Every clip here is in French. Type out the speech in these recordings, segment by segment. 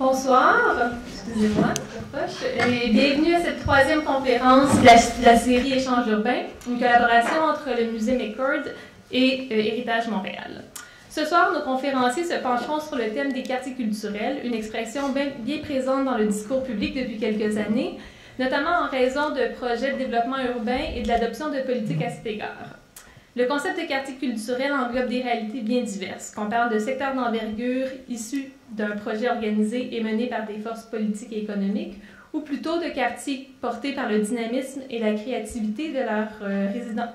Bonsoir, excusez-moi, et bienvenue à cette troisième conférence de la, série Échange urbain, une collaboration entre le musée McCord et euh, Héritage Montréal. Ce soir, nos conférenciers se pencheront sur le thème des quartiers culturels, une expression bien, bien présente dans le discours public depuis quelques années, notamment en raison de projets de développement urbain et de l'adoption de politiques à cet égard. Le concept de quartier culturel englobe des réalités bien diverses, qu'on parle de secteurs d'envergure issus d'un projet organisé et mené par des forces politiques et économiques, ou plutôt de quartiers portés par le dynamisme et la créativité de leurs euh, résidents.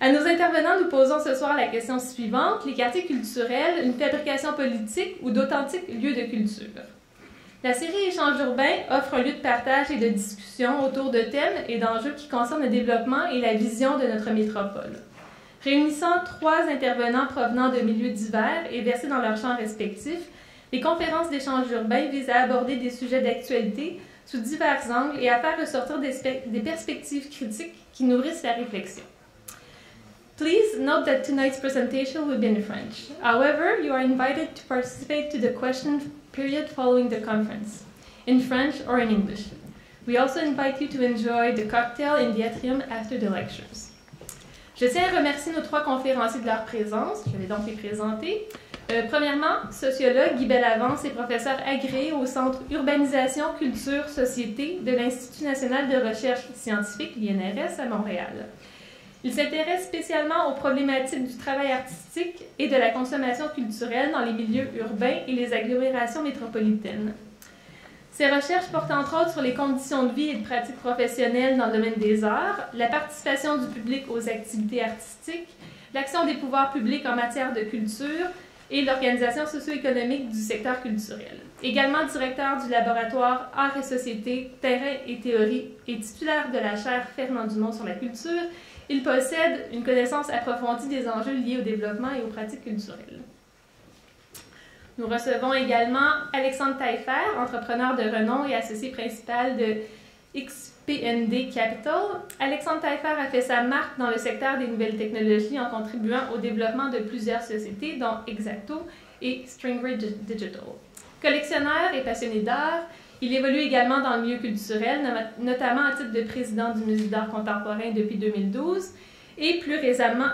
À nos intervenants, nous posons ce soir la question suivante. Les quartiers culturels, une fabrication politique ou d'authentiques lieux de culture? La série Échange urbain offre un lieu de partage et de discussion autour de thèmes et d'enjeux qui concernent le développement et la vision de notre métropole. Réunissant trois intervenants provenant de milieux divers et versés dans leurs champs respectifs, les conférences d'échange urbain visent à aborder des sujets d'actualité sous divers angles et à faire ressortir des, des perspectives critiques qui nourrissent la réflexion. Please note that tonight's presentation will be in French. However, you are invited to participate to the question period following the conference, in French or in English. We also invite you to enjoy the cocktail in the atrium after the lectures. Je tiens à remercier nos trois conférenciers de leur présence. Je vais donc les présenter. Euh, premièrement, sociologue Guy Bellavance est professeur agréé au Centre Urbanisation, Culture, Société de l'Institut national de recherche scientifique, l'INRS, à Montréal. Il s'intéresse spécialement aux problématiques du travail artistique et de la consommation culturelle dans les milieux urbains et les agglomérations métropolitaines. Ses recherches portent entre autres sur les conditions de vie et de pratique professionnelle dans le domaine des arts, la participation du public aux activités artistiques, l'action des pouvoirs publics en matière de culture et l'organisation socio-économique du secteur culturel. Également directeur du laboratoire Arts et Société, Terrain et Théorie et titulaire de la chaire Fernand Dumont sur la culture, il possède une connaissance approfondie des enjeux liés au développement et aux pratiques culturelles. Nous recevons également Alexandre Taillefer, entrepreneur de renom et associé principal de XPND Capital. Alexandre Taillefer a fait sa marque dans le secteur des nouvelles technologies en contribuant au développement de plusieurs sociétés, dont Exacto et Stringridge Digital. Collectionneur et passionné d'art, il évolue également dans le milieu culturel, notamment à titre de président du Musée d'art contemporain depuis 2012 et plus récemment,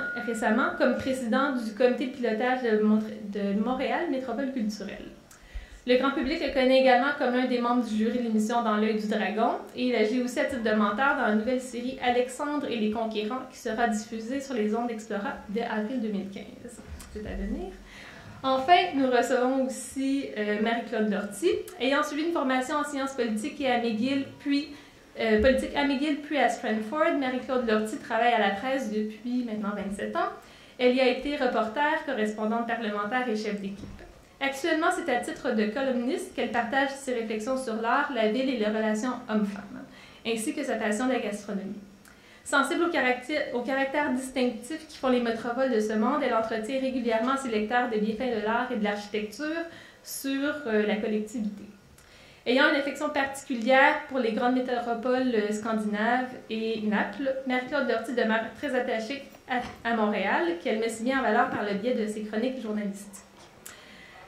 comme président du comité de pilotage de, Montréal Métropole culturelle. Le grand public le connaît également comme l'un des membres du jury de l'émission Dans l'œil du dragon et il agit aussi à titre de menteur dans la nouvelle série Alexandre et les conquérants qui sera diffusée sur les ondes d'Explora dès avril 2015. C'est à venir. Enfin, nous recevons aussi euh, Marie-Claude Lortie. Ayant suivi une formation en sciences politiques et à McGill, puis euh, politique à McGill, puis à Stratford, Marie-Claude Lortie travaille à la presse depuis maintenant 27 ans. Elle y a été reporter, correspondante parlementaire et chef d'équipe. Actuellement, c'est à titre de columniste qu'elle partage ses réflexions sur l'art, la ville et les relations hommes-femmes, ainsi que sa passion de la gastronomie. Sensible au caractère, au caractère distinctif qui font les métropoles de ce monde, elle entretient régulièrement ses lecteurs des bienfaits de l'art et de l'architecture sur euh, la collectivité. Ayant une affection particulière pour les grandes métropoles euh, scandinaves et Naples, Marie-Claude Dorty demeure très attachée à, Montréal, qu'elle met si bien en valeur par le biais de ses chroniques journalistiques.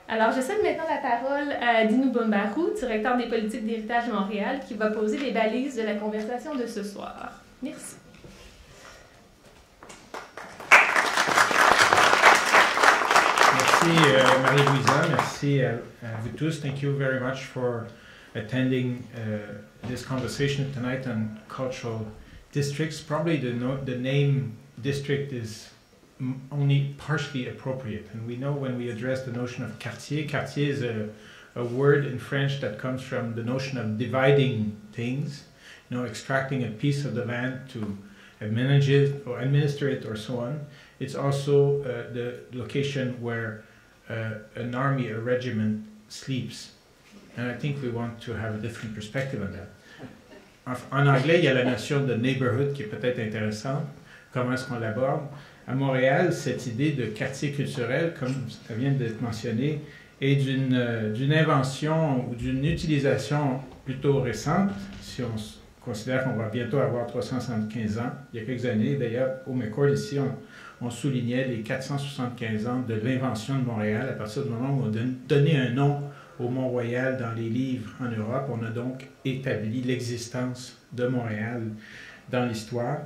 Alors, je cède maintenant la parole à Dinou Bombarou, directeur des politiques d'héritage Montréal, qui va poser les balises de la conversation de ce soir. Merci. Uh, Marie-Louisa, merci à, à, vous tous. Thank you very much for attending uh, this conversation tonight on cultural districts. Probably the, no the name district is only partially appropriate. And we know when we address the notion of quartier, quartier is a, a word in French that comes from the notion of dividing things, you know, extracting a piece of the land to manage it or administer it or so on. It's also uh, the location where an army, a regiment sleeps. And I think we want to have a different perspective on that. En, anglais, il y a la notion de neighborhood qui est peut-être intéressante. Comment est-ce qu'on l'aborde? À Montréal, cette idée de quartier culturel, comme ça vient d'être mentionné, est d'une euh, invention ou d'une utilisation plutôt récente. Si on considère qu'on va bientôt avoir 375 ans, il y a quelques années, d'ailleurs, au McCord, ici, on, on soulignait les 475 ans de l'invention de Montréal à partir du moment où on a donné un nom au Mont-Royal dans les livres en Europe. On a donc établi l'existence de Montréal dans l'histoire.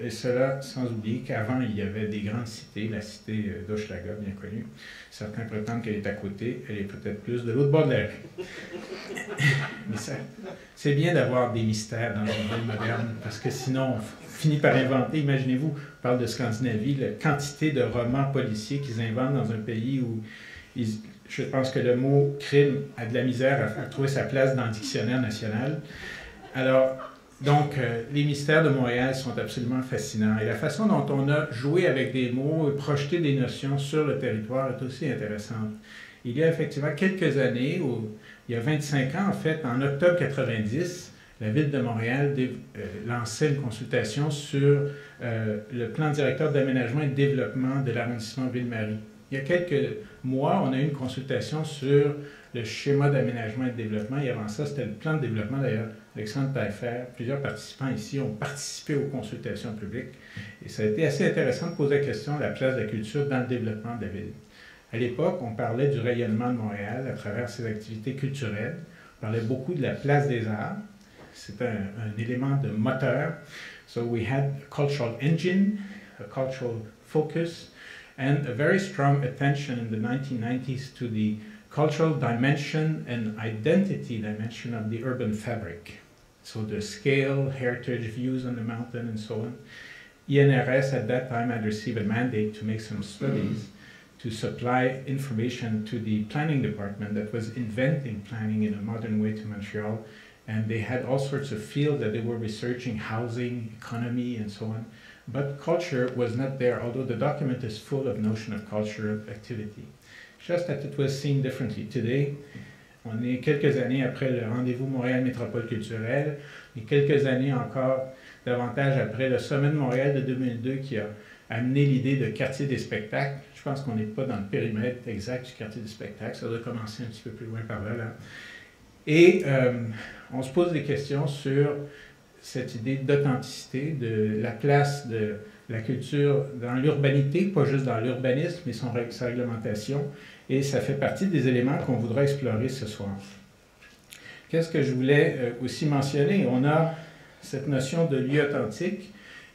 Et cela sans oublier qu'avant, il y avait des grandes cités, la cité euh, d'Hochelaga, bien connue. Certains prétendent qu'elle est à côté, elle est peut-être plus de l'autre bord de la. Mais c'est bien d'avoir des mystères dans une ville moderne, parce que sinon, on finit par inventer. Imaginez-vous, on parle de Scandinavie, la quantité de romans policiers qu'ils inventent dans un pays où je pense que le mot crime a de la misère à, trouver sa place dans le dictionnaire national. Alors, donc, euh, les mystères de Montréal sont absolument fascinants. Et la façon dont on a joué avec des mots et projeté des notions sur le territoire est aussi intéressante. Il y a effectivement quelques années, il y a 25 ans en fait, en octobre 90, la ville de Montréal euh, lançait une consultation sur euh, le plan directeur d'aménagement et de développement de l'arrondissement Ville-Marie. Il y a quelques mois, on a eu une consultation sur le schéma d'aménagement et de développement. Et avant ça, c'était le plan de développement d'ailleurs Alexandre Taillefer, plusieurs participants ici ont participé aux consultations publiques et ça a été assez intéressant de poser la question de la place de la culture dans le développement de la ville. À l'époque, on parlait du rayonnement de Montréal à travers ses activités culturelles. On parlait beaucoup de la place des arts. C'est un, un, élément de moteur. So we had a cultural engine, a cultural focus, and a very strong attention in the 1990s to the cultural dimension and identity dimension of the urban fabric. So the scale, heritage views on the mountain, and so on. INRS at that time had received a mandate to make some studies mm-hmm. to supply information to the planning department that was inventing planning in a modern way to Montreal. And they had all sorts of fields that they were researching housing, economy, and so on. But culture was not there, although the document is full of notion of culture activity. Just that it was seen differently. Today, On est quelques années après le rendez-vous Montréal Métropole culturelle et quelques années encore davantage après le sommet de Montréal de 2002 qui a amené l'idée de quartier des spectacles. Je pense qu'on n'est pas dans le périmètre exact du quartier des spectacles. Ça doit commencer un petit peu plus loin par là. Et euh, on se pose des questions sur cette idée d'authenticité, de la place de la culture dans l'urbanité, pas juste dans l'urbanisme, mais son, sa réglementation, et ça fait partie des éléments qu'on voudra explorer ce soir. Qu'est-ce que je voulais euh, aussi mentionner? On a cette notion de lieux authentiques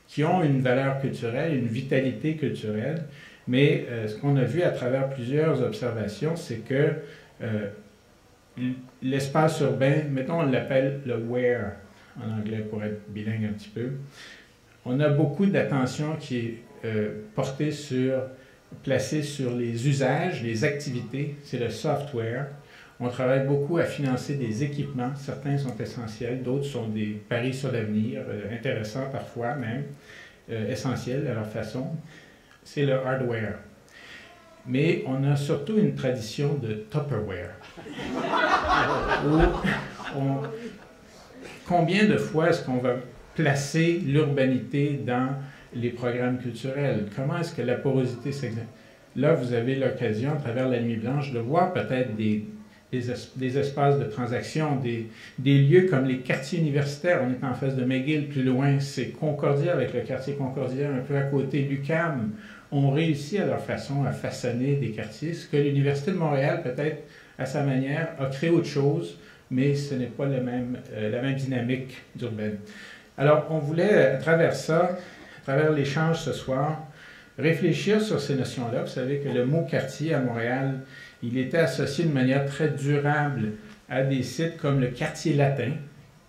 qui ont une valeur culturelle, une vitalité culturelle, mais euh, ce qu'on a vu à travers plusieurs observations, c'est que euh, l'espace urbain, mettons, on l'appelle le where en anglais pour être bilingue un petit peu, on a beaucoup d'attention qui est portée sur placé sur les usages, les activités, c'est le software. On travaille beaucoup à financer des équipements. Certains sont essentiels, d'autres sont des paris sur l'avenir, euh, intéressants parfois même, euh, essentiels à leur façon. C'est le hardware. Mais on a surtout une tradition de Tupperware. Combien de fois est-ce qu'on va placer l'urbanité dans les programmes culturels? Comment est-ce que la porosité s'exerce? Là, vous avez l'occasion, à travers la nuit blanche, de voir peut-être des, des, espaces de transaction, des, des, lieux comme les quartiers universitaires. On est en face de McGill, plus loin, c'est Concordia avec le quartier Concordia, un peu à côté. Lucam ont réussi à leur façon à façonner des quartiers, ce que l'Université de Montréal, peut-être à sa manière, a créé autre chose, mais ce n'est pas même, euh, la même dynamique d'urbaine. Alors, on voulait, à travers ça, travers l'échange ce soir, réfléchir sur ces notions-là. Vous savez que le mot quartier à Montréal, il était associé de manière très durable à des sites comme le quartier latin,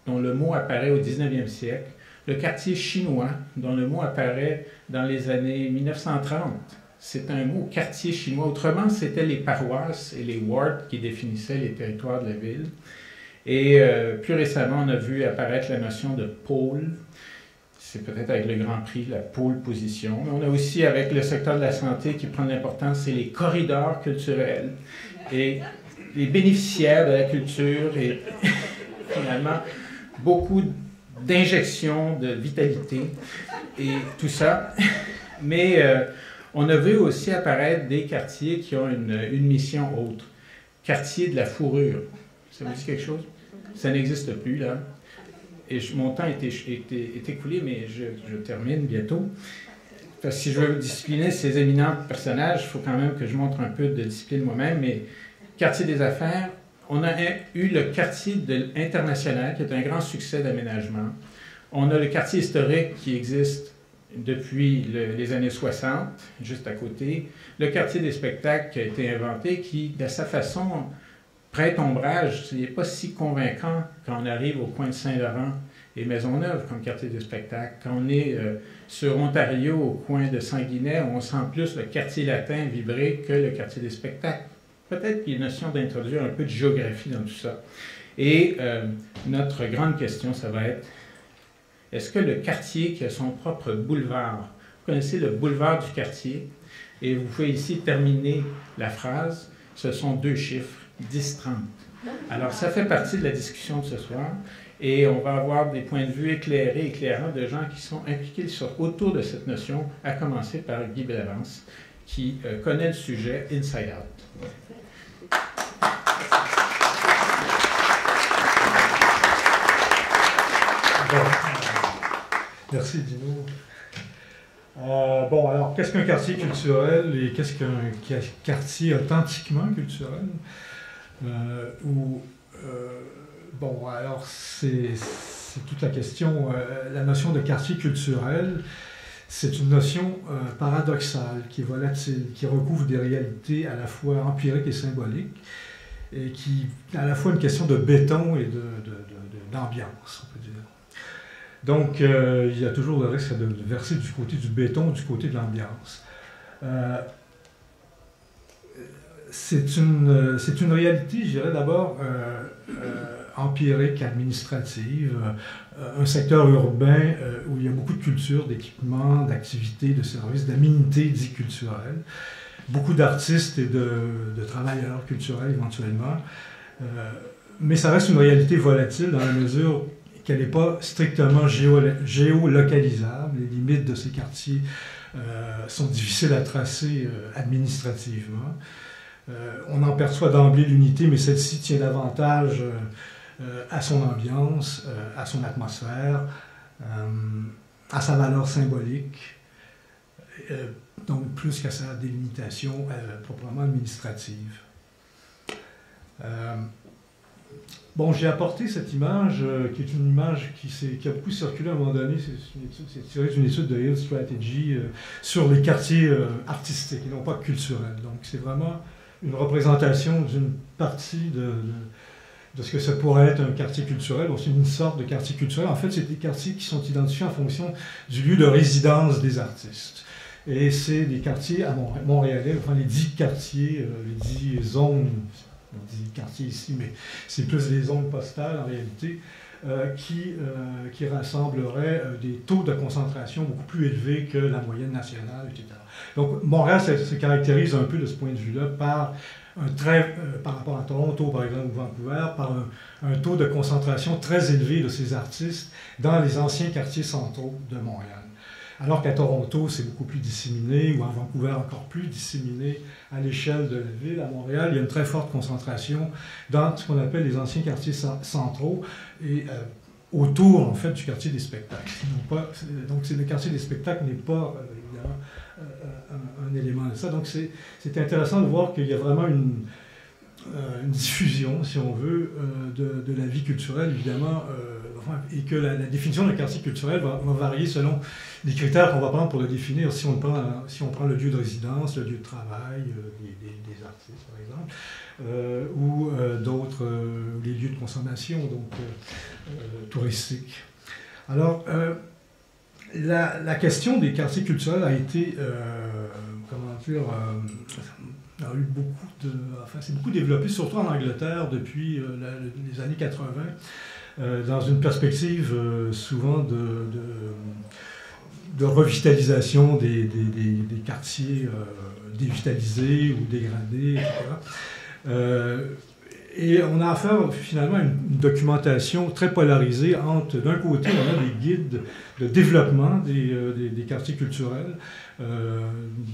dont le mot apparaît au 19e siècle, le quartier chinois, dont le mot apparaît dans les années 1930. C'est un mot quartier chinois. Autrement, c'était les paroisses et les wards qui définissaient les territoires de la ville. Et euh, plus récemment, on a vu apparaître la notion de pôle, c'est peut-être avec le Grand Prix, la pôle position. Mais on a aussi avec le secteur de la santé qui prend l'importance, c'est les corridors culturels et les bénéficiaires de la culture et finalement beaucoup d'injections de vitalité et tout ça. Mais euh, on a vu aussi apparaître des quartiers qui ont une, mission autre. Quartier de la fourrure. Ça vous quelque chose? Ça n'existe plus, là et mon temps est, est, écoulé, mais je, termine bientôt. Parce que si je veux discipliner ces éminents personnages, il faut quand même que je montre un peu de discipline moi-même. Mais quartier des affaires, on a eu le quartier de, international, qui est un grand succès d'aménagement. On a le quartier historique qui existe depuis les années 60, juste à côté. Le quartier des spectacles qui a été inventé, qui, de sa façon, prête ombrage. Ce n'est pas si convaincant quand on arrive au coin de Saint-Laurent et Maisonneuve comme quartier des spectacles. Quand on est euh, sur Ontario, au coin de Sanguinet, on sent plus le quartier latin vibrer que le quartier des spectacles. Peut-être qu'il y a une notion d'introduire un peu de géographie dans tout ça. Et euh, notre grande question, ça va être est-ce que le quartier qui a son propre boulevard, vous connaissez le boulevard du quartier, et vous pouvez ici terminer la phrase, ce sont deux chiffres, 10-30. Alors, ça fait partie de la discussion de ce soir, et on va avoir des points de vue éclairés, éclairants de gens qui sont impliqués autour de cette notion, à commencer par Guy Bellavance, qui euh, connaît le sujet inside out. Merci Dino. Euh, bon, alors, qu'est-ce qu'un quartier culturel et qu'est-ce qu'un quartier authentiquement culturel? Euh, euh, bon, alors, c'est toute la question. la notion de quartier culturel, c'est une notion paradoxale, qui est volatile, qui recouvre des réalités à la fois empiriques et symboliques, et qui à la fois une question de béton et d'ambiance, on peut dire. Donc, euh, il y a toujours le risque de verser du côté du béton, du côté de l'ambiance. Euh, c'est une, une, réalité, je dirais d'abord, euh, empirique, administrative, un secteur urbain où il y a beaucoup de culture, d'équipements, d'activités, de services, d'aménités dit culturelles, beaucoup d'artistes et de, de, travailleurs culturels éventuellement. mais ça reste une réalité volatile dans la mesure qu'elle n'est pas strictement géolocalisable. Les limites de ces quartiers euh, sont difficiles à tracer euh, administrativement. Euh, on en perçoit d'emblée l'unité, mais celle-ci tient davantage à son ambiance, à son atmosphère, à sa valeur symbolique, donc plus qu'à sa délimitation proprement administrative. Bon, j'ai apporté cette image, euh, qui est une image qui, a beaucoup circulé à un moment donné. C'est tiré d'une étude de Hill Strategy euh, sur les quartiers euh, artistiques et non pas culturels. Donc, c'est vraiment une représentation d'une partie de, ce que ça pourrait être un quartier culturel. C'est une sorte de quartier culturel. En fait, c'est des quartiers qui sont identifiés en fonction du lieu de résidence des artistes. Et c'est des quartiers à Montréal, enfin les dix quartiers, les dix zones on dit quartier ici, mais c'est plus des zones postales en réalité, euh, qui, euh, qui rassembleraient euh, des taux de concentration beaucoup plus élevés que la moyenne nationale, etc. Donc Montréal se, caractérise un peu de ce point de vue-là par un très, par rapport à Toronto par exemple ou Vancouver, par un, taux de concentration très élevé de ces artistes dans les anciens quartiers centraux de Montréal. Alors qu'à Toronto, c'est beaucoup plus disséminé, ou à Vancouver encore plus disséminé à l'échelle de la ville. À Montréal, il y a une très forte concentration dans ce qu'on appelle les anciens quartiers centraux et euh, autour, en fait, du quartier des spectacles. donc, le quartier des spectacles n'est pas, euh, euh, un, élément de ça. Donc, c'est intéressant de voir qu'il y a vraiment une, diffusion, si on veut, de, de, la vie culturelle, évidemment et que la, définition d'un quartier culturel va, varier selon les critères qu'on va prendre pour le définir. Si on prend, si on prend le lieu de résidence, le lieu de travail euh, des, artistes, par exemple, euh, ou euh, d'autres, les lieux de consommation, donc touristiques. Alors, la, la, question des quartiers culturels a été, comment dire, a eu beaucoup de, enfin, c'est beaucoup développé, surtout en Angleterre depuis les années 80. Euh, dans une perspective euh, souvent de, de, revitalisation des, des, quartiers euh, dévitalisés ou dégradés, etc. Et on a affaire finalement à une documentation très polarisée entre, d'un côté, on a des guides de développement des, des quartiers culturels, euh,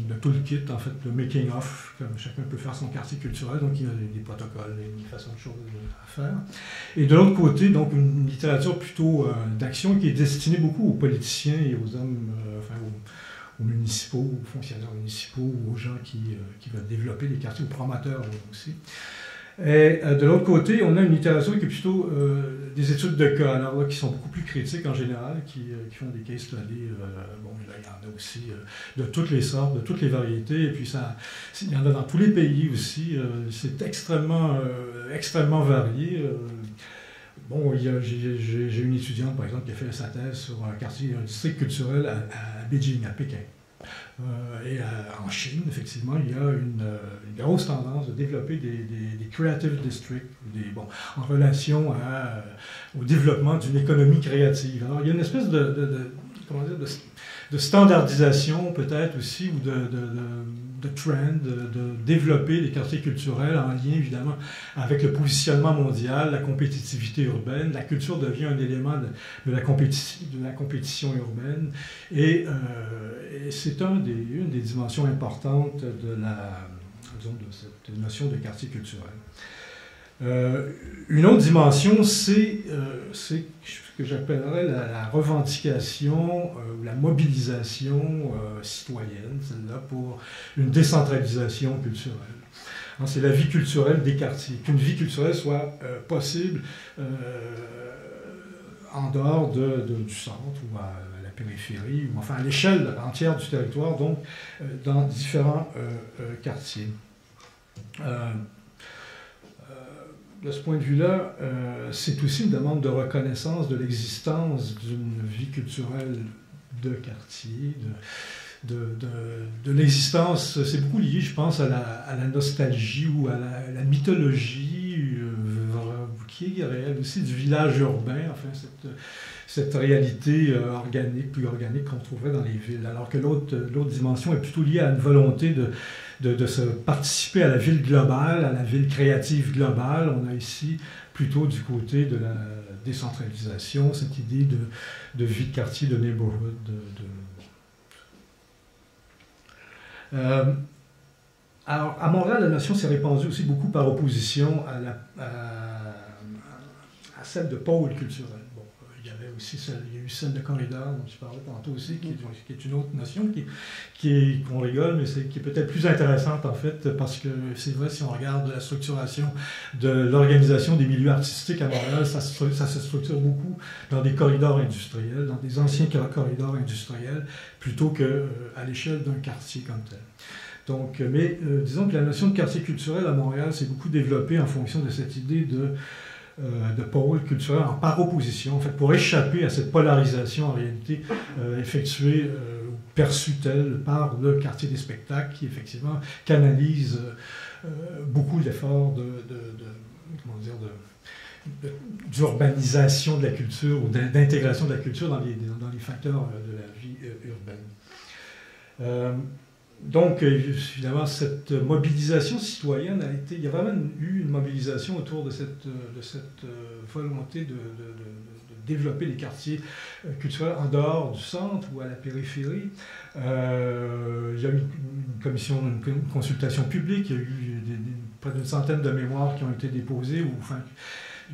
le toolkit, en fait, le making of, comme chacun peut faire son quartier culturel, donc il y a des, protocoles, des façons de choses à faire. Et de l'autre côté, donc une littérature plutôt euh, d'action qui est destinée beaucoup aux politiciens et aux hommes, euh, enfin aux, municipaux, aux fonctionnaires municipaux aux gens qui, qui veulent développer les quartiers, aux promoteurs aussi. Et euh, de l'autre côté, on a une littérature qui est plutôt euh, des études de cas, alors là, qui sont beaucoup plus critiques en général, qui, euh, qui font des case studies. bon, là, il y en a aussi de toutes les sortes, de toutes les variétés, et puis ça, il y en a dans tous les pays aussi. c'est extrêmement, extrêmement varié. Bon, j'ai une étudiante, par exemple, qui a fait sa thèse sur un quartier, un district culturel à, à Beijing, à Pékin. Euh, et euh, en Chine, effectivement, il y a une, euh, grosse tendance de développer des, des, creative districts, des, en relation au développement d'une économie créative. Alors, il y a une espèce de, de comment dire, de, standardisation peut-être aussi, ou de, de trend, de, développer des quartiers culturels en lien évidemment avec le positionnement mondial, la compétitivité urbaine. La culture devient un élément de, la, compétition, urbaine et, euh, c'est une des dimensions importantes de, la, cette notion de quartier culturel. Euh, une autre dimension, c'est euh, ce que j'appellerais la, revendication euh, ou la mobilisation citoyenne, celle-là, pour une décentralisation culturelle. Hein, c'est la vie culturelle des quartiers, qu'une vie culturelle soit possible en dehors de, du centre ou à la périphérie, ou enfin à l'échelle entière du territoire, donc dans différents quartiers de ce point de vue-là, euh, c'est aussi une demande de reconnaissance de l'existence d'une vie culturelle de quartier, de, l'existence. C'est beaucoup lié, je pense, à la, nostalgie ou à la, mythologie euh, qui est réelle aussi du village urbain, enfin, cette, réalité euh, organique, plus organique qu'on trouverait dans les villes. Alors que l'autre dimension est plutôt liée à une volonté de de, se participer à la ville globale, à la ville créative globale. On a ici plutôt du côté de la décentralisation, cette idée de, de vie de quartier, de neighborhood. Euh, alors, à Montréal, la notion s'est répandue aussi beaucoup par opposition à, à celle de pôle culturel aussi, il y a eu celle de corridor dont tu parlais tantôt aussi, qui est, une autre notion qui, qui qu'on rigole, mais c'est, qui est peut-être plus intéressante en fait, parce que c'est vrai, si on regarde la structuration de l'organisation des milieux artistiques à Montréal, ça, ça se structure beaucoup dans des corridors industriels, dans des anciens corridors industriels, plutôt qu'à euh, l'échelle d'un quartier comme tel. Donc, mais euh, disons que la notion de quartier culturel à Montréal s'est beaucoup développée en fonction de cette idée de euh, de pôle culturel en par opposition, en fait, pour échapper à cette polarisation en réalité euh, effectuée euh, ou perçue telle par le quartier des spectacles qui effectivement canalise beaucoup d'efforts de, comment dire, d'urbanisation de la culture ou d'intégration de la culture dans les, dans les facteurs de la vie urbaine. Donc, euh, évidemment, cette mobilisation citoyenne a été. Il y a vraiment eu une mobilisation autour de cette, de cette euh, volonté de, développer les quartiers euh, culturels en dehors du centre ou à la périphérie. il y a eu une commission, une consultation publique, il y a eu près d'une centaine de mémoires qui ont été déposées, ou enfin,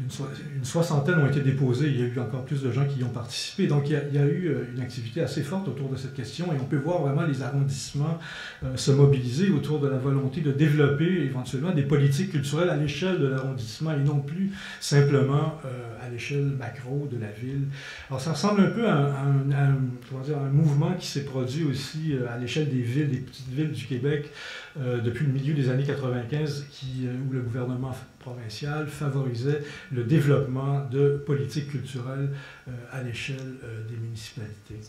une, soixantaine ont été déposées. Il y a eu encore plus de gens qui y ont participé. Donc il y, a, eu euh, une activité assez forte autour de cette question et on peut voir vraiment les arrondissements euh, se mobiliser autour de la volonté de développer éventuellement des politiques culturelles à l'échelle de l'arrondissement et non plus simplement euh, à l'échelle macro de la ville. Alors ça ressemble un peu à, un, un mouvement qui s'est produit aussi à l'échelle des villes, des petites villes du Québec depuis le milieu des années 95 qui, où le gouvernement provincial favorisait le développement de politiques culturelles euh, à l'échelle euh, des municipalités,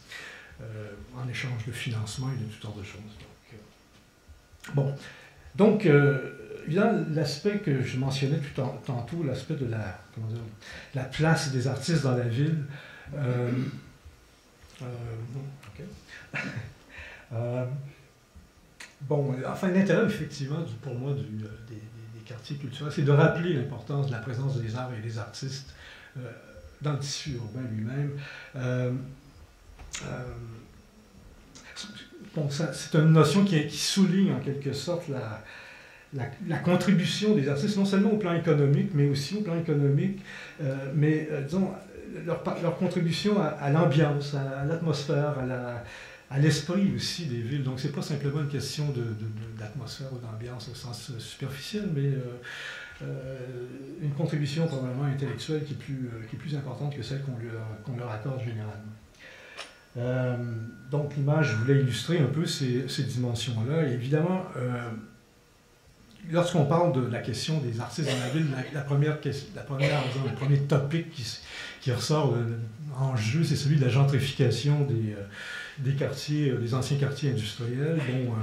euh, en échange de financement et de toutes sortes de choses. bon, donc, l'aspect que je mentionnais tout tantôt, l'aspect de la place des artistes dans la ville. bon, enfin, l'intérêt, effectivement, pour moi, du, des, quartier culturel, c'est de rappeler l'importance de la présence des arts et des artistes euh, dans le tissu urbain lui-même. Euh, euh, c'est une notion qui, souligne en quelque sorte la, contribution des artistes, non seulement au plan économique, mais aussi au plan économique, mais leur, leur contribution à, l'ambiance, à l'atmosphère, à la, à l'esprit aussi des villes. Donc, c'est pas simplement une question d'atmosphère de, ou d'ambiance au sens superficiel, mais euh, une contribution probablement intellectuelle qui est plus, importante que celle qu'on leur accorde généralement. Euh, donc l'image, je voulais illustrer un peu ces, dimensions-là. évidemment, euh, lorsqu'on parle de la question des artistes dans la ville, la, première, le premier topic qui, qui ressort en jeu, c'est celui de la gentrification des, euh, quartiers, euh, des anciens quartiers industriels, dont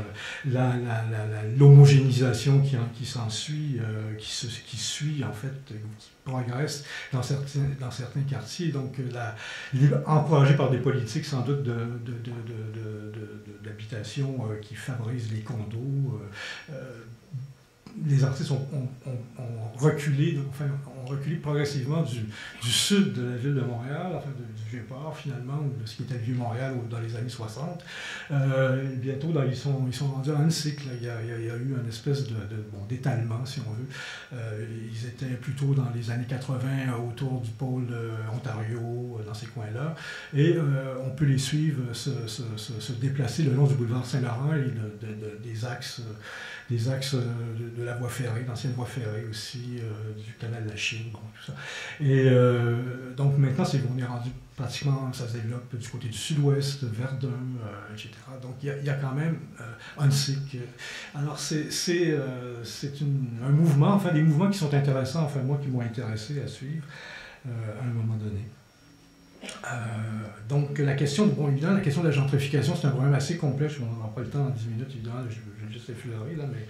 euh, l'homogénéisation qui, qui s'ensuit, qui, qui suit en fait, qui progresse dans certains, dans certains quartiers. Donc, la, encouragé par des politiques sans doute d'habitation qui favorisent les condos les artistes ont, reculé, enfin, ont reculé progressivement du, sud de la ville de Montréal, enfin du Vieux-Port finalement, de ce qui était le Vieux-Montréal dans les années 60. Euh, bientôt, ils, sont, rendus à un cycle. Il y, a, eu une espèce de, d'étalement, si on veut. Euh, ils étaient plutôt dans les années 80 autour du pôle Ontario, dans ces coins-là. Et euh, on peut les suivre se, déplacer le long du boulevard Saint-Laurent et des axes des axes euh, de, la voie ferrée, d'ancienne voie ferrée aussi, euh, du canal de la Chine, tout ça. Et euh, donc maintenant, c'est, on est rendu pratiquement, ça se développe du côté du sud-ouest, Verdun, etc. Donc il y, a quand même un cycle. Alors c'est, c'est un mouvement, enfin des mouvements qui sont intéressants, enfin moi qui m'ont intéressé à suivre à un moment donné. donc la question, bon évidemment, la question de la gentrification, c'est un problème assez complexe. On n'aura pas le temps en 10 minutes, évidemment. Là, mais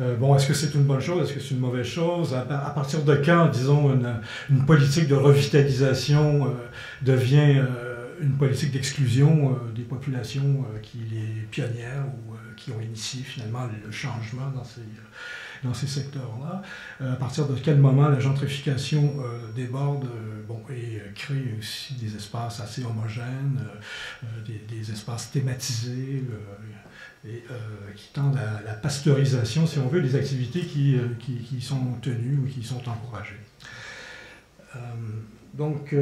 euh, bon, est-ce que c'est une bonne chose? Est-ce que c'est une mauvaise chose? À, partir de quand, disons, une, politique de revitalisation euh, devient euh, une politique d'exclusion des populations qui les pionnières ou qui ont initié finalement le changement dans ces, secteurs-là? à partir de quel moment la gentrification déborde bon, et crée aussi des espaces assez homogènes, des, espaces thématisés? Et, euh, qui tendent à la pasteurisation, si on veut, des activités qui, euh, qui, sont tenues ou qui sont encouragées. Euh, donc,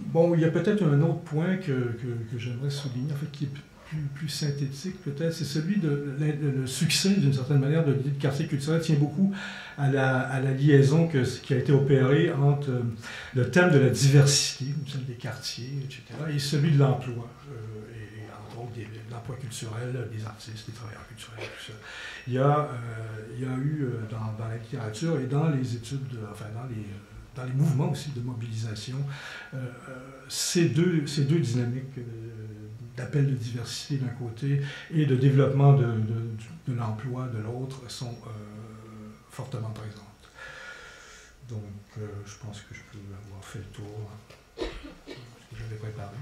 bon, il y a peut-être un autre point que, que, j'aimerais souligner, en fait, qui est plus, synthétique peut-être, c'est celui de le succès, d'une certaine manière, de l'idée de quartier culturel tient beaucoup à la, à la liaison qui a été opérée entre le thème de la diversité, celle des quartiers, etc., et celui de l'emploi l'emploi culturel des artistes, des travailleurs culturels, tout ça. Il y a, euh, il y a eu euh, dans, la littérature et dans les études, enfin dans les, dans les mouvements aussi de mobilisation, euh, ces, deux, ces deux dynamiques d'appel de diversité d'un côté et de développement de, de, l'emploi de l'autre sont fortement présentes. Donc, je pense que je peux avoir fait le tour. Je vais préparer.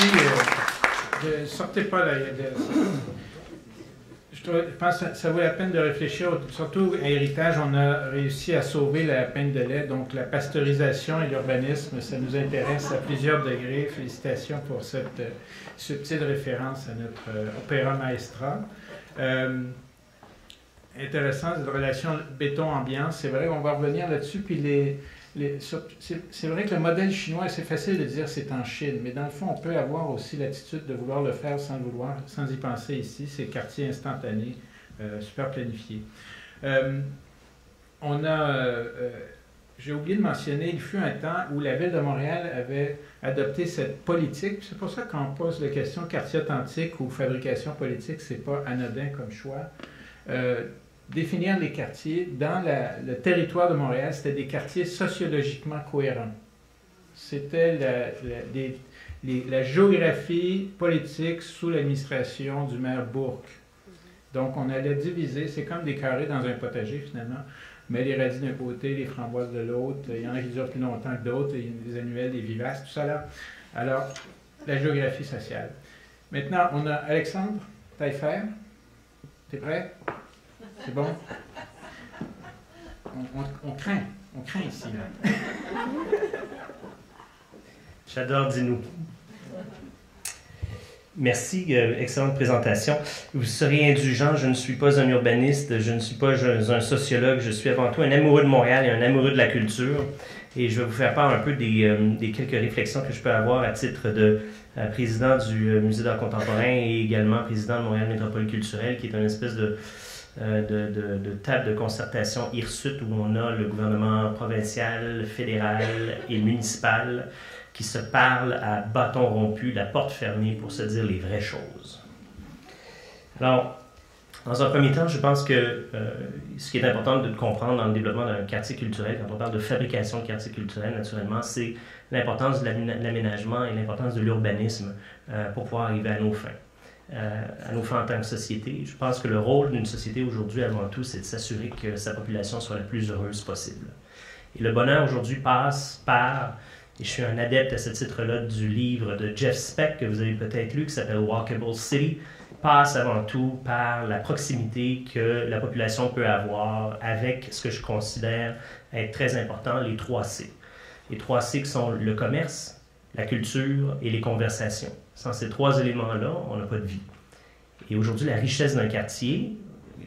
Merci. Euh, sortez pas là. je pense que ça vaut la peine de réfléchir, surtout à héritage, on a réussi à sauver la peine de lait, donc la pasteurisation et l'urbanisme, ça nous intéresse à plusieurs degrés. Félicitations pour cette euh, subtile référence à notre euh, opéra maestra. intéressant, cette relation béton-ambiance, c'est vrai, on va revenir là-dessus, puis les, c'est vrai que le modèle chinois, c'est facile de dire c'est en Chine, mais dans le fond, on peut avoir aussi l'attitude de vouloir le faire sans vouloir, sans y penser ici. C'est quartier instantané, euh, super planifié. Euh, on a, euh, j'ai oublié de mentionner, il fut un temps où la ville de Montréal avait adopté cette politique. C'est pour ça qu'on pose la question quartier authentique ou fabrication politique, c'est pas anodin comme choix définir les quartiers, dans le territoire de Montréal, c'était des quartiers sociologiquement cohérents. C'était la, géographie politique sous l'administration du maire Bourque. Donc, on allait diviser, c'est comme des carrés dans un potager finalement, mais les radis d'un côté, les framboises de l'autre, il y en a qui durent plus longtemps que d'autres, des annuels, des vivaces, tout ça là. Alors, la géographie sociale. Maintenant, on a Alexandre Taillefer. T'es prêt? C'est bon? On, craint. On craint ici. J'adore Dis-nous. Merci, euh, excellente présentation. Vous serez indulgent, je ne suis pas un urbaniste, je ne suis pas un sociologue, je suis avant tout un amoureux de Montréal et un amoureux de la culture. Et je vais vous faire part un peu des, des quelques réflexions que je peux avoir à titre de président du Musée d'art contemporain et également président de Montréal Métropole culturelle, qui est une espèce de euh, de, de, table de concertation hirsute où on a le gouvernement provincial, fédéral et municipal qui se parlent à bâton rompu, la porte fermée pour se dire les vraies choses. Alors, dans un premier temps, je pense que euh, ce qui est important de comprendre dans le développement d'un quartier culturel, quand on parle de fabrication de quartier culturel, naturellement, c'est l'importance de l'aménagement et l'importance de l'urbanisme euh, pour pouvoir arriver à nos fins. Euh, à nos fins en tant que société. Je pense que le rôle d'une société aujourd'hui, avant tout, c'est de s'assurer que sa population soit la plus heureuse possible. Et le bonheur aujourd'hui passe par, et je suis un adepte à ce titre-là du livre de Jeff Speck que vous avez peut-être lu, qui s'appelle Walkable City, passe avant tout par la proximité que la population peut avoir avec ce que je considère être très important, les trois C. Les trois C qui sont le commerce, la culture et les conversations. Sans ces trois éléments-là, on n'a pas de vie. Et aujourd'hui, la richesse d'un quartier,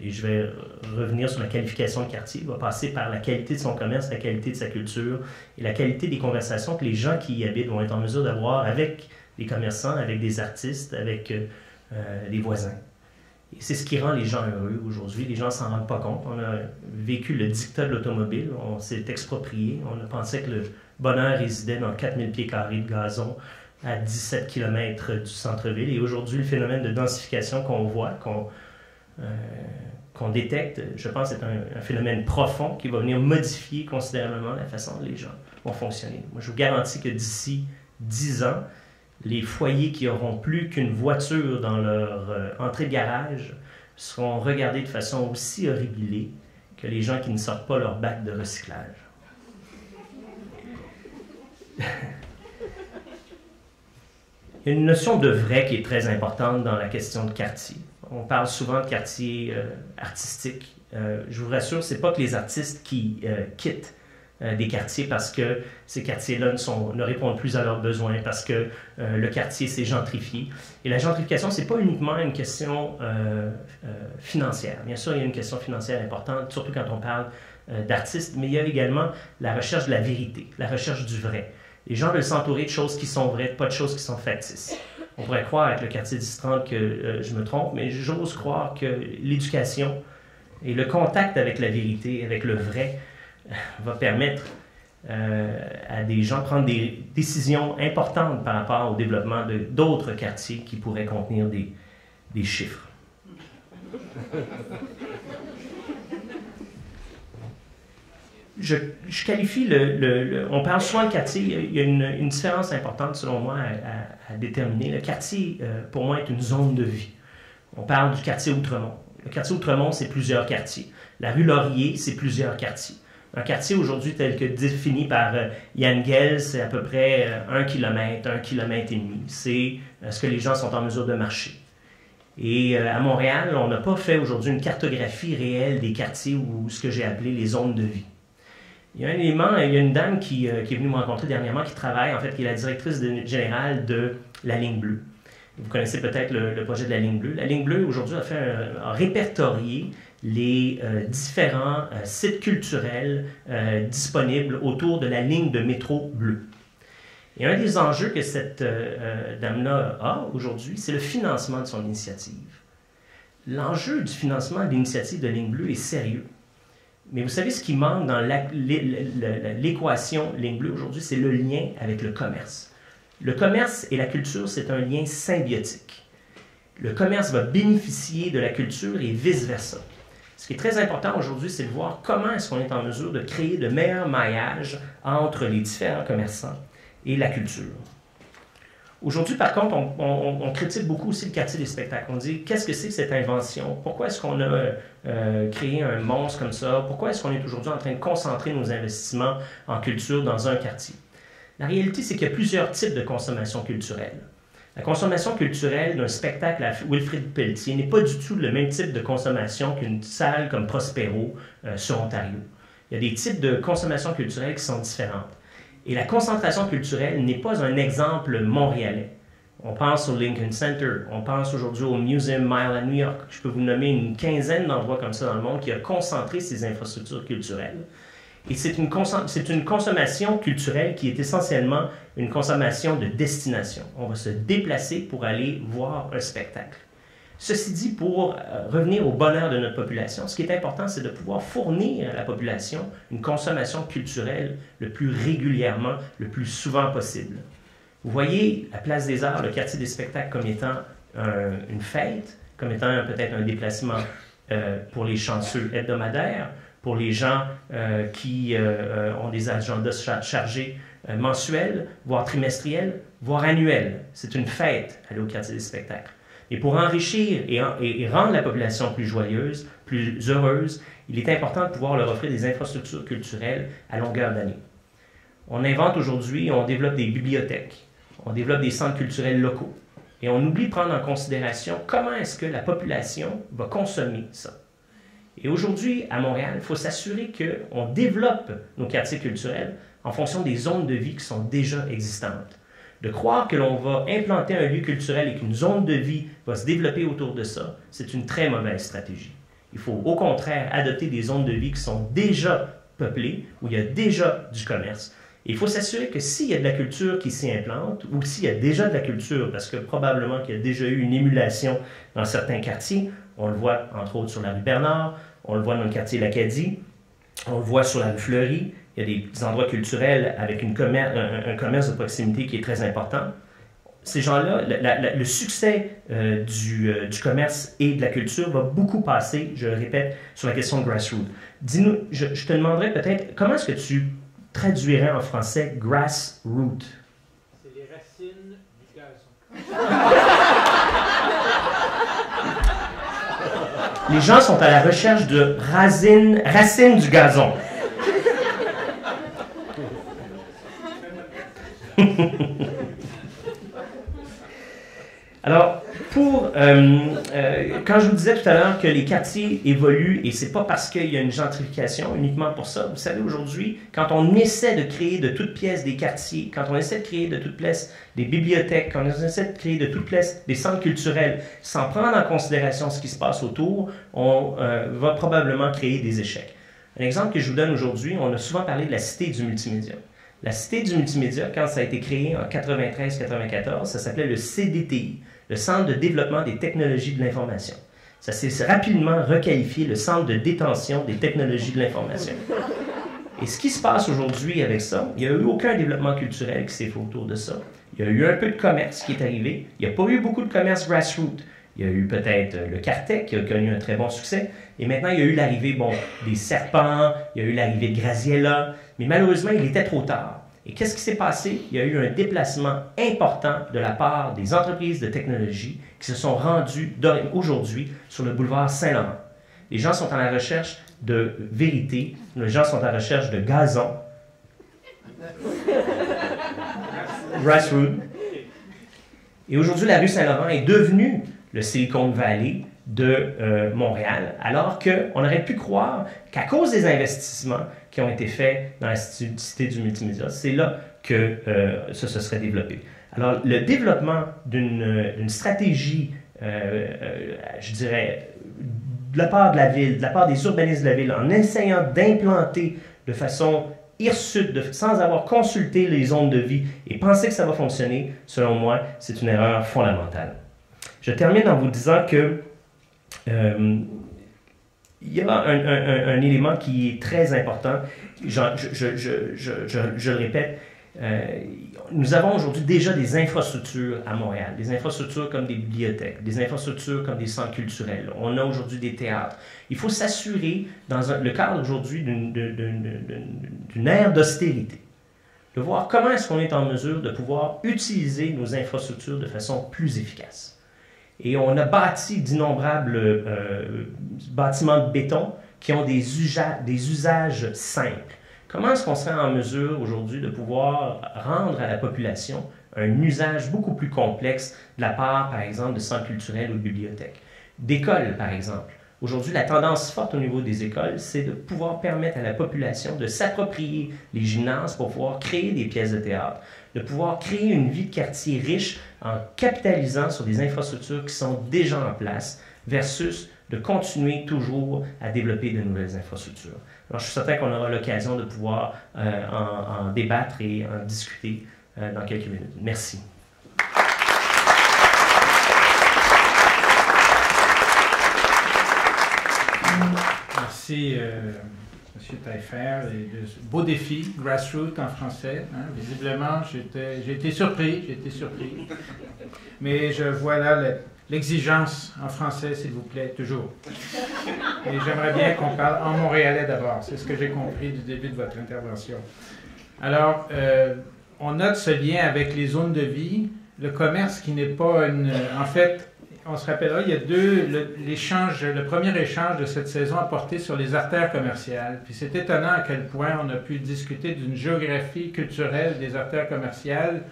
et je vais revenir sur la qualification de quartier, va passer par la qualité de son commerce, la qualité de sa culture et la qualité des conversations que les gens qui y habitent vont être en mesure d'avoir avec les commerçants, avec des artistes, avec euh, les voisins. Et c'est ce qui rend les gens heureux aujourd'hui. Les gens ne s'en rendent pas compte. On a vécu le dictat de l'automobile, on s'est exproprié, on pensé que le bonheur résidait dans 4000 pieds carrés de gazon, à 17 km du centre-ville. Et aujourd'hui, le phénomène de densification qu'on voit, qu'on euh, qu'on détecte, je pense, est un, phénomène profond qui va venir modifier considérablement la façon dont les gens vont fonctionner. Moi, je vous garantis que d'ici 10 ans, les foyers qui auront plus qu'une voiture dans leur euh, entrée de garage seront regardés de façon aussi horribilée que les gens qui ne sortent pas leur bac de recyclage. Une notion de vrai qui est très importante dans la question de quartier. On parle souvent de quartier euh, artistique. Euh, je vous rassure, c'est pas que les artistes qui euh, des quartiers parce que ces quartiers-là ne, ne, répondent plus à leurs besoins, parce que le quartier s'est gentrifié. Et la gentrification, c'est pas uniquement une question financière. Bien sûr, il y a une question financière importante, surtout quand on parle d'artistes, mais il y a également la recherche de la vérité, la recherche du vrai. Les gens veulent s'entourer de choses qui sont vraies, pas de choses qui sont factices. On pourrait croire avec le quartier 1030 que euh, je me trompe, mais j'ose croire que l'éducation et le contact avec la vérité, avec le vrai, euh, va permettre euh, à des gens de prendre des décisions importantes par rapport au développement d'autres quartiers qui pourraient contenir des, des chiffres. je, qualifie le, On parle souvent de quartier, il y a une, différence importante selon moi à, déterminer. Le quartier, euh, pour moi, est une zone de vie. On parle du quartier Outremont. Le quartier Outremont, c'est plusieurs quartiers. La rue Laurier, c'est plusieurs quartiers. Un quartier aujourd'hui tel que défini par euh, Yann Gell, c'est à peu près euh, un kilomètre, un kilomètre et demi. C'est ce que les gens sont en mesure de marcher. Et à Montréal, on n'a pas fait aujourd'hui une cartographie réelle des quartiers ou ce que j'ai appelé les zones de vie. Il y a un élément, il y a une dame qui, euh, est venue me rencontrer dernièrement qui travaille, en fait, qui est la directrice générale de la ligne bleue. Vous connaissez peut-être le, projet de la ligne bleue. La ligne bleue, aujourd'hui, a, fait répertorié les euh, différents euh, sites culturels disponibles autour de la ligne de métro bleue. Et un des enjeux que cette dame-là a aujourd'hui, c'est le financement de son initiative. L'enjeu du financement de l'initiative de ligne bleue est sérieux. Mais vous savez, ce qui manque dans l'équation ligne bleue aujourd'hui, c'est le lien avec le commerce. Le commerce et la culture, c'est un lien symbiotique. Le commerce va bénéficier de la culture et vice-versa. Ce qui est très important aujourd'hui, c'est de voir comment est-ce qu'on est en mesure de créer de meilleurs maillages entre les différents commerçants et la culture. Aujourd'hui, par contre, on, critique beaucoup aussi le quartier des spectacles. On dit qu'est-ce que c'est cette invention? Pourquoi est-ce qu'on a euh, créé un monstre comme ça? Pourquoi est-ce qu'on est aujourd'hui en train de concentrer nos investissements en culture dans un quartier? La réalité, c'est qu'il y a plusieurs types de consommation culturelle. La consommation culturelle d'un spectacle à Wilfrid Pelletier n'est pas du tout le même type de consommation qu'une salle comme Prospero euh, sur Ontario. Il y a des types de consommation culturelle qui sont différentes. Et la concentration culturelle n'est pas un exemple montréalais. On pense au Lincoln Center, on pense aujourd'hui au Museum Mile à New York. Je peux vous nommer une quinzaine d'endroits comme ça dans le monde qui a concentré ces infrastructures culturelles. Et c'est une, une consommation culturelle qui est essentiellement une consommation de destination. On va se déplacer pour aller voir un spectacle. Ceci dit, pour euh, revenir au bonheur de notre population, ce qui est important, c'est de pouvoir fournir à la population une consommation culturelle le plus régulièrement, le plus souvent possible. Vous voyez la place des arts, le quartier des spectacles comme étant une fête, comme étant peut-être un déplacement euh, pour les chanceux hebdomadaires, pour les gens euh, qui ont des agendas chargés mensuels, voire trimestriels, voire annuels. C'est une fête, aller au quartier des spectacles. Et pour enrichir et, rendre la population plus joyeuse, plus heureuse, il est important de pouvoir leur offrir des infrastructures culturelles à longueur d'année. On invente aujourd'hui, on développe des bibliothèques, on développe des centres culturels locaux. Et on oublie de prendre en considération comment est-ce que la population va consommer ça. Et aujourd'hui, à Montréal, il faut s'assurer qu'on développe nos quartiers culturels en fonction des zones de vie qui sont déjà existantes. De croire que l'on va implanter un lieu culturel et qu'une zone de vie va se développer autour de ça, c'est une très mauvaise stratégie. Il faut au contraire adopter des zones de vie qui sont déjà peuplées, où il y a déjà du commerce. Il faut s'assurer que s'il y a de la culture qui s'y implante, ou s'il y a déjà de la culture, parce que probablement qu'il y a déjà eu une émulation dans certains quartiers, on le voit entre autres sur la rue Bernard, on le voit dans le quartier L'Acadie, on le voit sur la rue Fleury, il y a des endroits culturels avec un, commerce de proximité qui est très important. Ces gens-là, le succès euh, du, euh, du, commerce et de la culture va beaucoup passer, je le répète, sur la question de grassroots. Dis-nous, je, te demanderais peut-être, comment est-ce que tu traduirais en français grassroot? C'est les racines du gazon. Les gens sont à la recherche de racines, racines du gazon. Alors, pour, euh, euh, quand je vous disais tout à l'heure que les quartiers évoluent, et c'est pas parce qu'il y a une gentrification uniquement pour ça. Vous savez, aujourd'hui, quand on essaie de créer de toutes pièces des quartiers, quand on essaie de créer de toutes pièces des bibliothèques, quand on essaie de créer de toutes pièces des centres culturels, sans prendre en considération ce qui se passe autour, on euh, va probablement créer des échecs. Un exemple que je vous donne aujourd'hui, on a souvent parlé de la cité du multimédia. La Cité du multimédia, quand ça a été créé en 93-94, ça s'appelait le CDTI, le Centre de développement des technologies de l'information. Ça s'est rapidement requalifié le Centre de détention des technologies de l'information. Et ce qui se passe aujourd'hui avec ça, il n'y a eu aucun développement culturel qui s'est fait autour de ça. Il y a eu un peu de commerce qui est arrivé. Il n'y a pas eu beaucoup de commerce grassroots. Il y a eu peut-être le Cartec qui a connu un très bon succès. Et maintenant, il y a eu l'arrivée bon, des serpents, il y a eu l'arrivée de Graziella. Mais malheureusement, il était trop tard. Et qu'est-ce qui s'est passé? Il y a eu un déplacement important de la part des entreprises de technologie qui se sont rendues aujourd'hui sur le boulevard Saint-Laurent. Les gens sont à la recherche de vérité, les gens sont à la recherche de gazon. Grassroot. Et aujourd'hui, la rue Saint-Laurent est devenue le Silicon Valley de euh, Montréal, alors qu'on aurait pu croire qu'à cause des investissements qui ont été faits dans la cité du multimédia, c'est là que euh, ça se serait développé. Alors, le développement d'une stratégie, euh, je dirais, de la part de la ville, de la part des urbanistes de la ville, en essayant d'implanter de façon hirsute, sans avoir consulté les zones de vie et penser que ça va fonctionner, selon moi, c'est une erreur fondamentale. Je termine en vous disant que euh, il y a un, élément qui est très important. Je, le répète, euh, nous avons aujourd'hui déjà des infrastructures à Montréal, des infrastructures comme des bibliothèques, des infrastructures comme des centres culturels. On a aujourd'hui des théâtres. Il faut s'assurer, dans le cadre aujourd'hui d'une ère d'austérité, de voir comment est-ce qu'on est en mesure de pouvoir utiliser nos infrastructures de façon plus efficace. Et on a bâti d'innombrables euh, bâtiments de béton qui ont des, des usages simples. Comment est-ce qu'on serait en mesure aujourd'hui de pouvoir rendre à la population un usage beaucoup plus complexe de la part, par exemple, de centres culturels ou de bibliothèques? D'écoles, par exemple. Aujourd'hui, la tendance forte au niveau des écoles, c'est de pouvoir permettre à la population de s'approprier les gymnases pour pouvoir créer des pièces de théâtre, de pouvoir créer une vie de quartier riche en capitalisant sur des infrastructures qui sont déjà en place versus de continuer toujours à développer de nouvelles infrastructures. Je suis certain qu'on aura l'occasion de pouvoir euh, en, en, débattre et en discuter euh, dans quelques minutes. Merci. Merci, euh, M. Taillefer. Beau défi, grassroots en français. Hein. Visiblement, j'ai été surpris, j'ai été surpris. Mais je vois là l'exigence en français, s'il vous plaît, toujours. Et j'aimerais bien qu'on parle en montréalais d'abord. C'est ce que j'ai compris du début de votre intervention. Alors, euh, on note ce lien avec les zones de vie, le commerce qui n'est pas une... En fait, on se rappellera, il y a deux, l'échange, le, premier échange de cette saison a porté sur les artères commerciales. Puis c'est étonnant à quel point on a pu discuter d'une géographie culturelle des artères commerciales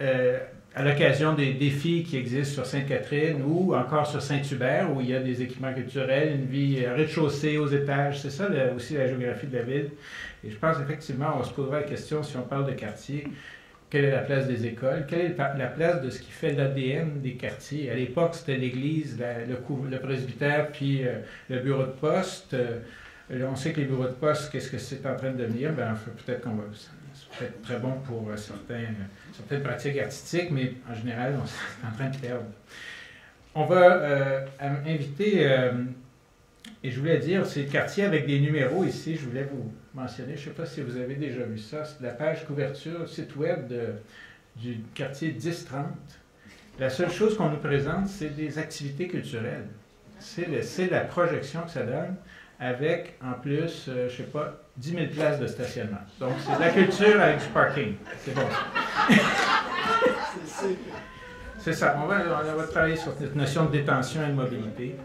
euh, à l'occasion des défis qui existent sur Sainte-Catherine ou encore sur Saint-Hubert, où il y a des équipements culturels, une vie rez-de-chaussée aux étages. C'est ça aussi la géographie de la ville. Et je pense effectivement, on se posera la question si on parle de quartier quelle est la place des écoles, quelle est la place de ce qui fait l'ADN des quartiers. À l'époque, c'était l'église, le, presbytère, puis euh, le bureau de poste. Euh, on sait que les bureaux de poste, qu'est-ce que c'est en train de devenir? Ben, peut-être qu'on va. C'est peut-être très bon pour euh, certains, certaines pratiques artistiques, mais en général, on est en train de perdre. On va inviter, et je voulais dire, c'est le quartier avec des numéros ici, je voulais vous mentionné, je ne sais pas si vous avez déjà vu ça, c'est la page couverture, site web de, du quartier 1030. La seule chose qu'on nous présente, c'est des activités culturelles. C'est la projection que ça donne, avec en plus, euh, je ne sais pas, 10 000 places de stationnement. Donc, c'est de la culture avec du parking. C'est bon. c'est ça. On va, on va travailler sur cette notion de détention et de mobilité.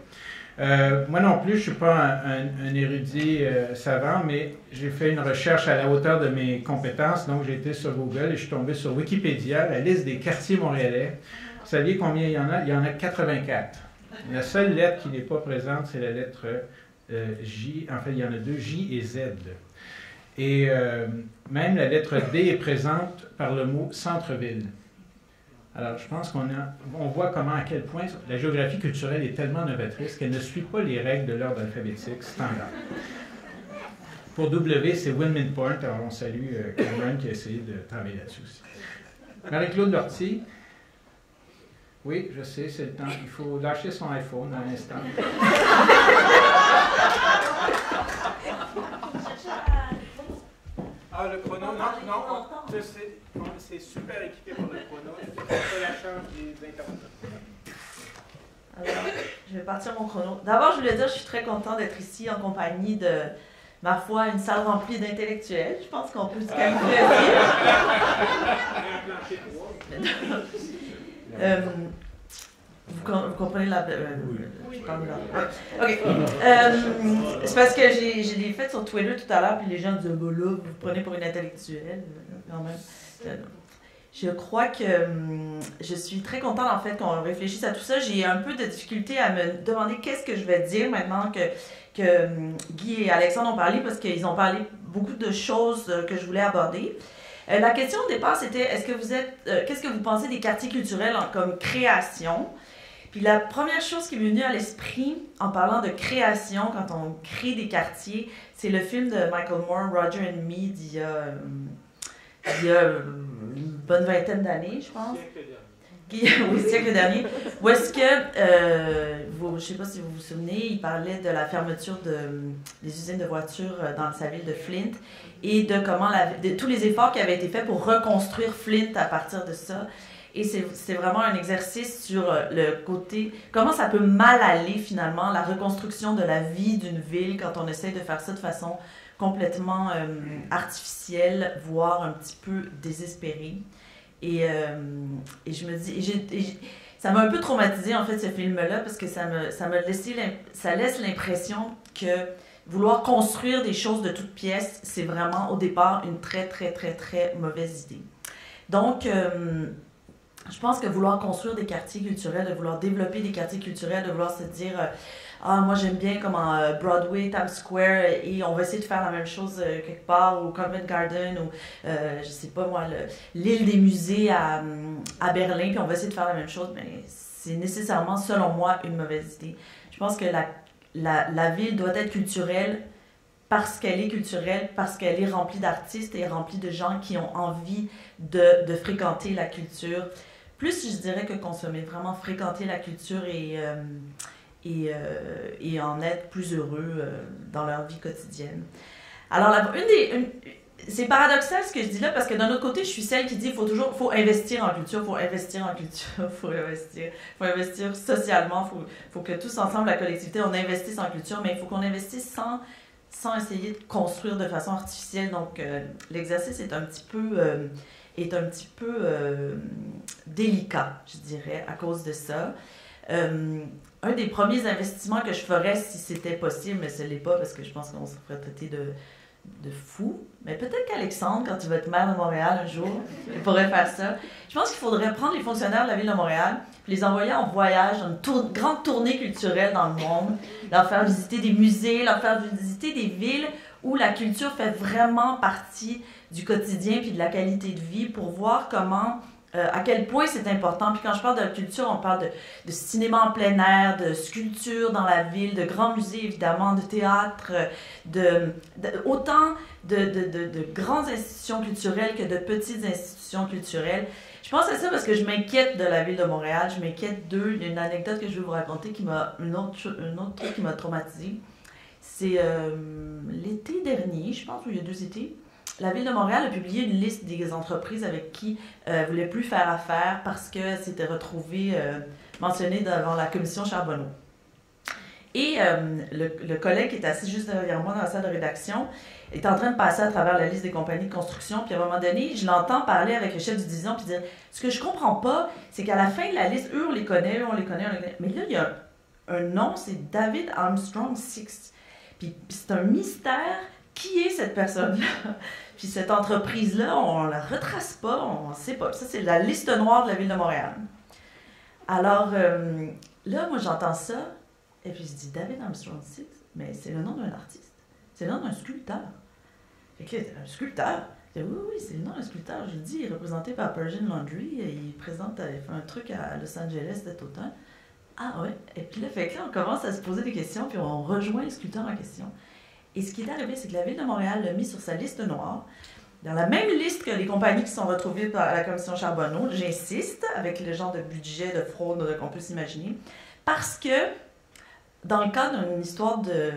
Euh, moi non plus, je ne suis pas un, érudit euh, savant, mais j'ai fait une recherche à la hauteur de mes compétences. Donc, j'ai été sur Google et je suis tombé sur Wikipédia, la liste des quartiers montréalais. Vous saviez combien il y en a? Il y en a 84. La seule lettre qui n'est pas présente, c'est la lettre euh, J. En fait, il y en a deux, J et Z. Et même la lettre D est présente par le mot centre-ville. Alors, je pense qu'on on voit comment, à quel point la géographie culturelle est tellement novatrice qu'elle ne suit pas les règles de l'ordre alphabétique standard. Pour W, c'est Win-Win Point. Alors, on salue euh, Cameron qui a essayé de travailler là-dessus aussi. Marie-Claude Lortie. Oui, je sais, c'est le temps. Il faut lâcher son iPhone un instant. Ah, le chrono, non, non, c'est super équipé pour le chrono. C'est la chance des intervenants. Alors, je vais partir mon chrono. D'abord, je voulais dire, je suis très content d'être ici en compagnie de, ma foi, une salle remplie d'intellectuels. Je pense qu'on peut se calmer. euh, vous, comprenez la. Euh, oui. OK. Euh, c'est parce que j'ai, j'ai des faits sur Twitter tout à l'heure, puis les gens disent bah là, vous prenez pour une intellectuelle, Je crois que hum, je suis très contente en fait qu'on réfléchisse à tout ça. J'ai un peu de difficulté à me demander qu'est-ce que je vais dire maintenant que, que hum, Guy et Alexandre ont parlé parce qu'ils ont parlé beaucoup de choses que je voulais aborder. la question au départ, c'était est-ce que vous êtes, qu'est-ce que vous pensez des quartiers culturels comme création? Puis la première chose qui m'est venue à l'esprit en parlant de création, quand on crée des quartiers, c'est le film de Michael Moore, Roger and Me, d'il y a, euh, il y a euh, une bonne vingtaine d'années, je pense. Qui, oui, siècle dernier. Où est-ce que, euh, je ne sais pas si vous vous souvenez, il parlait de la fermeture de, des usines de voitures dans sa ville de Flint et de comment de tous les efforts qui avaient été faits pour reconstruire Flint à partir de ça. Et c'est vraiment un exercice sur euh, le côté, comment ça peut mal aller finalement, la reconstruction de la vie d'une ville quand on essaie de faire ça de façon complètement euh, artificielle, voire un petit peu désespérée. Et, euh, et je me dis, ça m'a un peu traumatisé en fait ce film-là parce que ça me, ça me ça laisse l'impression que vouloir construire des choses de toutes pièces, c'est vraiment au départ une très très très très mauvaise idée. Donc, je pense que vouloir construire des quartiers culturels, de vouloir développer des quartiers culturels, de vouloir se dire euh, ah moi j'aime bien comme en euh, Broadway, Times Square et on va essayer de faire la même chose euh, quelque part au Covent Garden ou je sais pas moi l'île des musées à, à, Berlin puis on va essayer de faire la même chose mais c'est nécessairement selon moi une mauvaise idée. Je pense que la la, la ville doit être culturelle parce qu'elle est culturelle, parce qu'elle est remplie d'artistes et remplie de gens qui ont envie de, de, fréquenter la culture. Plus, je dirais que consommer, vraiment fréquenter la culture et, euh, et, euh, et, en être plus heureux euh, dans leur vie quotidienne. Alors, une des, c'est paradoxal ce que je dis là parce que d'un autre côté, je suis celle qui dit qu'il faut toujours faut investir en culture, faut investir en culture, faut investir, faut investir socialement, faut, faut que tous ensemble, la collectivité, on investisse en culture, mais il faut qu'on investisse sans, sans essayer de construire de façon artificielle. Donc, euh, l'exercice est un petit peu, est un petit peu délicat, je dirais, à cause de ça. Un des premiers investissements que je ferais si c'était possible, mais ce n'est pas parce que je pense qu'on se ferait traiter de de fou. Mais peut-être qu'Alexandre, quand tu vas être maire de Montréal un jour, il pourrait faire ça. Je pense qu'il faudrait prendre les fonctionnaires de la ville de Montréal, les envoyer en voyage, une grande tournée culturelle dans le monde, leur faire visiter des musées, leur faire visiter des villes où la culture fait vraiment partie du quotidien puis de la qualité de vie pour voir comment euh, à quel point c'est important. Puis quand je parle de culture, on parle de, cinéma en plein air, de sculpture dans la ville, de grands musées évidemment, de théâtre, de, de autant de, de, grandes institutions culturelles que de petites institutions culturelles. Je pense à ça parce que je m'inquiète de la ville de Montréal, je m'inquiète d'eux. Il y a une anecdote que je vais vous raconter qui m'a, une autre, une autre truc qui m'a traumatisée. C'est euh, l'été dernier, je pense, ou il y a deux étés la Ville de Montréal a publié une liste des entreprises avec qui euh, ne voulait plus faire affaire parce que c'était retrouvé euh, mentionné devant la commission Charbonneau. Et euh, le, collègue qui est assis juste derrière moi dans la salle de rédaction est en train de passer à travers la liste des compagnies de construction. Puis à un moment donné, je l'entends parler avec le chef de division puis dire Ce que je comprends pas, c'est qu'à la fin de la liste, eux, on les connaît, eux, on les connaît, on les connaît. Mais là, il y a un, un nom, c'est David Armstrong Six. Puis, puis c'est un mystère. Qui est cette personne-là? Puis cette entreprise-là, on la retrace pas, on ne sait pas. Ça, c'est la liste noire de la ville de Montréal. Alors, euh, là, moi, j'entends ça, et puis je dis David Armstrong Six, mais c'est le nom d'un artiste. C'est le nom d'un sculpteur. Fait que là, un sculpteur? Je dis, oui, oui, c'est le nom d'un sculpteur. J'ai dit, il est représenté par Persian Laundry. Il présente, il fait un truc à Los Angeles cet automne. Ah ouais? Et puis là, fait que là, on commence à se poser des questions, puis on rejoint le sculpteur en question. Et ce qui est arrivé, c'est que la Ville de Montréal l'a mis sur sa liste noire, dans la même liste que les compagnies qui sont retrouvées par la commission Charbonneau. J'insiste, avec le genre de budget de fraude qu'on peut s'imaginer, parce que dans le cadre d'une histoire de,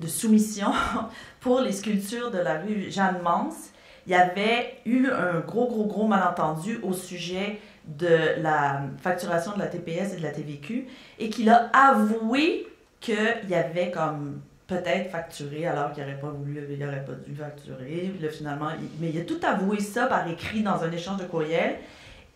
de, soumission pour les sculptures de la rue Jeanne-Mance, il y avait eu un gros, gros, gros malentendu au sujet de la facturation de la TPS et de la TVQ, et qu'il a avoué qu'il y avait comme peut-être facturé alors qu'il n'aurait pas voulu, il n'aurait pas dû facturer. Finalement, mais il a tout avoué ça par écrit dans un échange de courriel.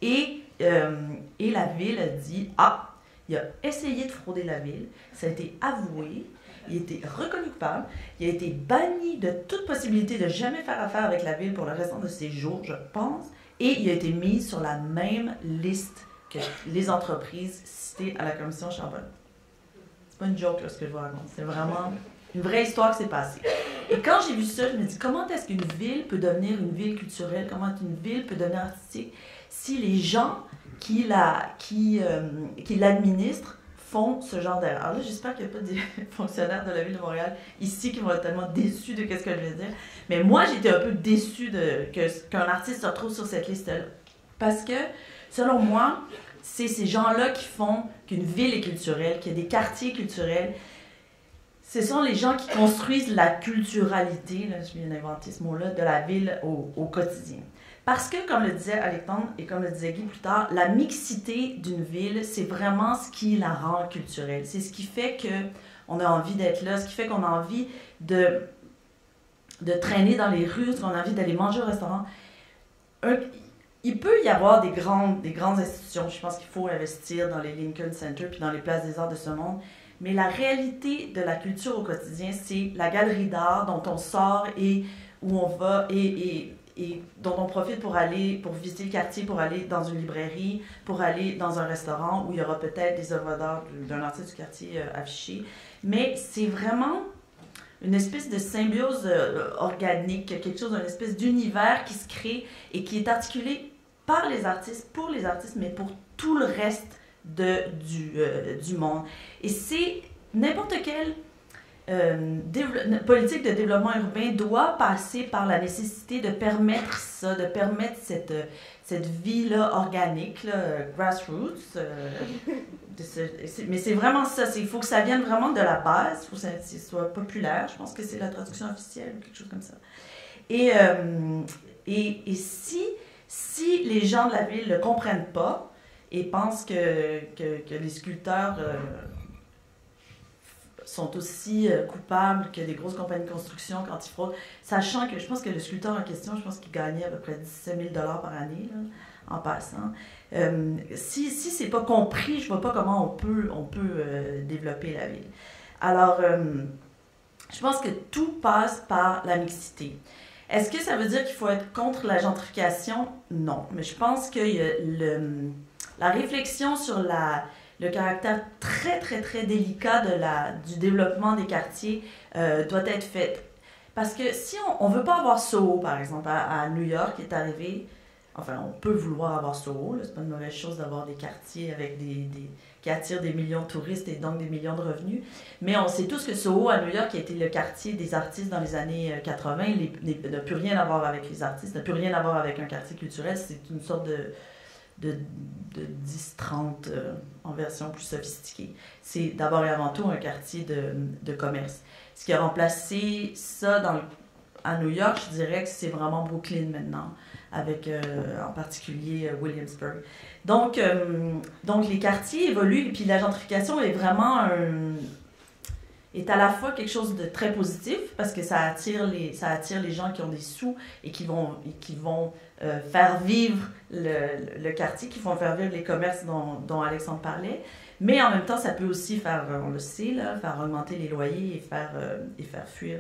Et, euh, et la ville a dit Ah, il a essayé de frauder la ville, ça a été avoué, il a été reconnu coupable, il a été banni de toute possibilité de jamais faire affaire avec la ville pour le restant de ses jours, je pense, et il a été mis sur la même liste que les entreprises citées à la commission Charbonne. C'est pas une joke là, ce que je vous raconte, c'est vraiment une vraie histoire qui s'est passée. Et quand j'ai vu ça, je me dis comment est-ce qu'une ville peut devenir une ville culturelle, comment une ville peut devenir artistique si les gens qui la, qui, euh, qui l'administrent font ce genre d'erreur? Alors là, j'espère qu'il n'y a pas des fonctionnaires de la ville de Montréal ici qui vont être tellement déçus de ce que je vais dire. Mais moi, j'étais un peu déçue que, qu'un artiste se retrouve sur cette liste-là. Parce que, selon moi, c'est ces gens-là qui font qu'une ville est culturelle, qu'il y a des quartiers culturels, ce sont les gens qui construisent la culturalité, je viens d'inventer ce mot-là, de la ville au, quotidien. Parce que, comme le disait Alexandre et comme le disait Guy plus tard, la mixité d'une ville, c'est vraiment ce qui la rend culturelle. C'est ce qui fait qu'on a envie d'être là, ce qui fait qu'on a envie de, traîner dans les rues, qu'on a envie d'aller manger au restaurant. Il peut y avoir des grandes, des grandes institutions. Je pense qu'il faut investir dans les Lincoln Center puis dans les places des arts de ce monde. Mais la réalité de la culture au quotidien, c'est la galerie d'art dont on sort et où on va et, et, et, dont on profite pour aller, pour visiter le quartier, pour aller dans une librairie, pour aller dans un restaurant où il y aura peut-être des œuvres d'art d'un artiste du quartier euh, affichées. Mais c'est vraiment une espèce de symbiose euh, organique, quelque chose, une espèce d'univers qui se crée et qui est articulé par les artistes, pour les artistes, mais pour tout le reste de, du, euh, du monde. Et c'est n'importe quel euh, politique de développement urbain doit passer par la nécessité de permettre ça, de permettre cette, cette vie-là organique, là, grassroots. Euh, mais c'est vraiment ça, il faut que ça vienne vraiment de la base, il faut que ça soit populaire, je pense que c'est la traduction officielle ou quelque chose comme ça. Et, et, et, si, si les gens de la ville ne comprennent pas et pensent que, que, les sculpteurs sont aussi euh, coupables que des grosses compagnies de construction quand ils fraudent, sachant que je pense que le sculpteur en question, je pense qu'il gagnait à peu près 17 000 par année, en passant. Euh, si si c'est pas compris, je vois pas comment on peut, on peut euh, développer la ville. Alors, je pense que tout passe par la mixité. Est-ce que ça veut dire qu'il faut être contre la gentrification? Non. Mais je pense que le, la réflexion sur le caractère très, très, très délicat du développement des quartiers euh, doit être fait. Parce que si on ne veut pas avoir Soho, par exemple, à, New York, qui est arrivé, enfin, on peut vouloir avoir Soho, c'est pas une mauvaise chose d'avoir des quartiers avec qui attirent des millions de touristes et donc des millions de revenus, mais on sait tous que Soho, à New York, qui a été le quartier des artistes dans les années 80, euh, n'a plus rien à voir avec les artistes, n'a plus rien à voir avec un quartier culturel, c'est une sorte de de, de 10-30 euh, en version plus sophistiquée. C'est d'abord et avant tout un quartier de, de, commerce. Ce qui a remplacé ça dans à New York, je dirais que c'est vraiment Brooklyn maintenant, avec euh, en particulier euh, Williamsburg. Donc, donc les quartiers évoluent et puis la gentrification est vraiment est à la fois quelque chose de très positif parce que ça attire les, ça attire les gens qui ont des sous et qui vont, et qui vont faire vivre le, quartier, qui vont faire vivre les commerces dont, dont, Alexandre parlait. Mais en même temps, ça peut aussi faire, on le sait, là, faire augmenter les loyers et faire, euh, et faire fuir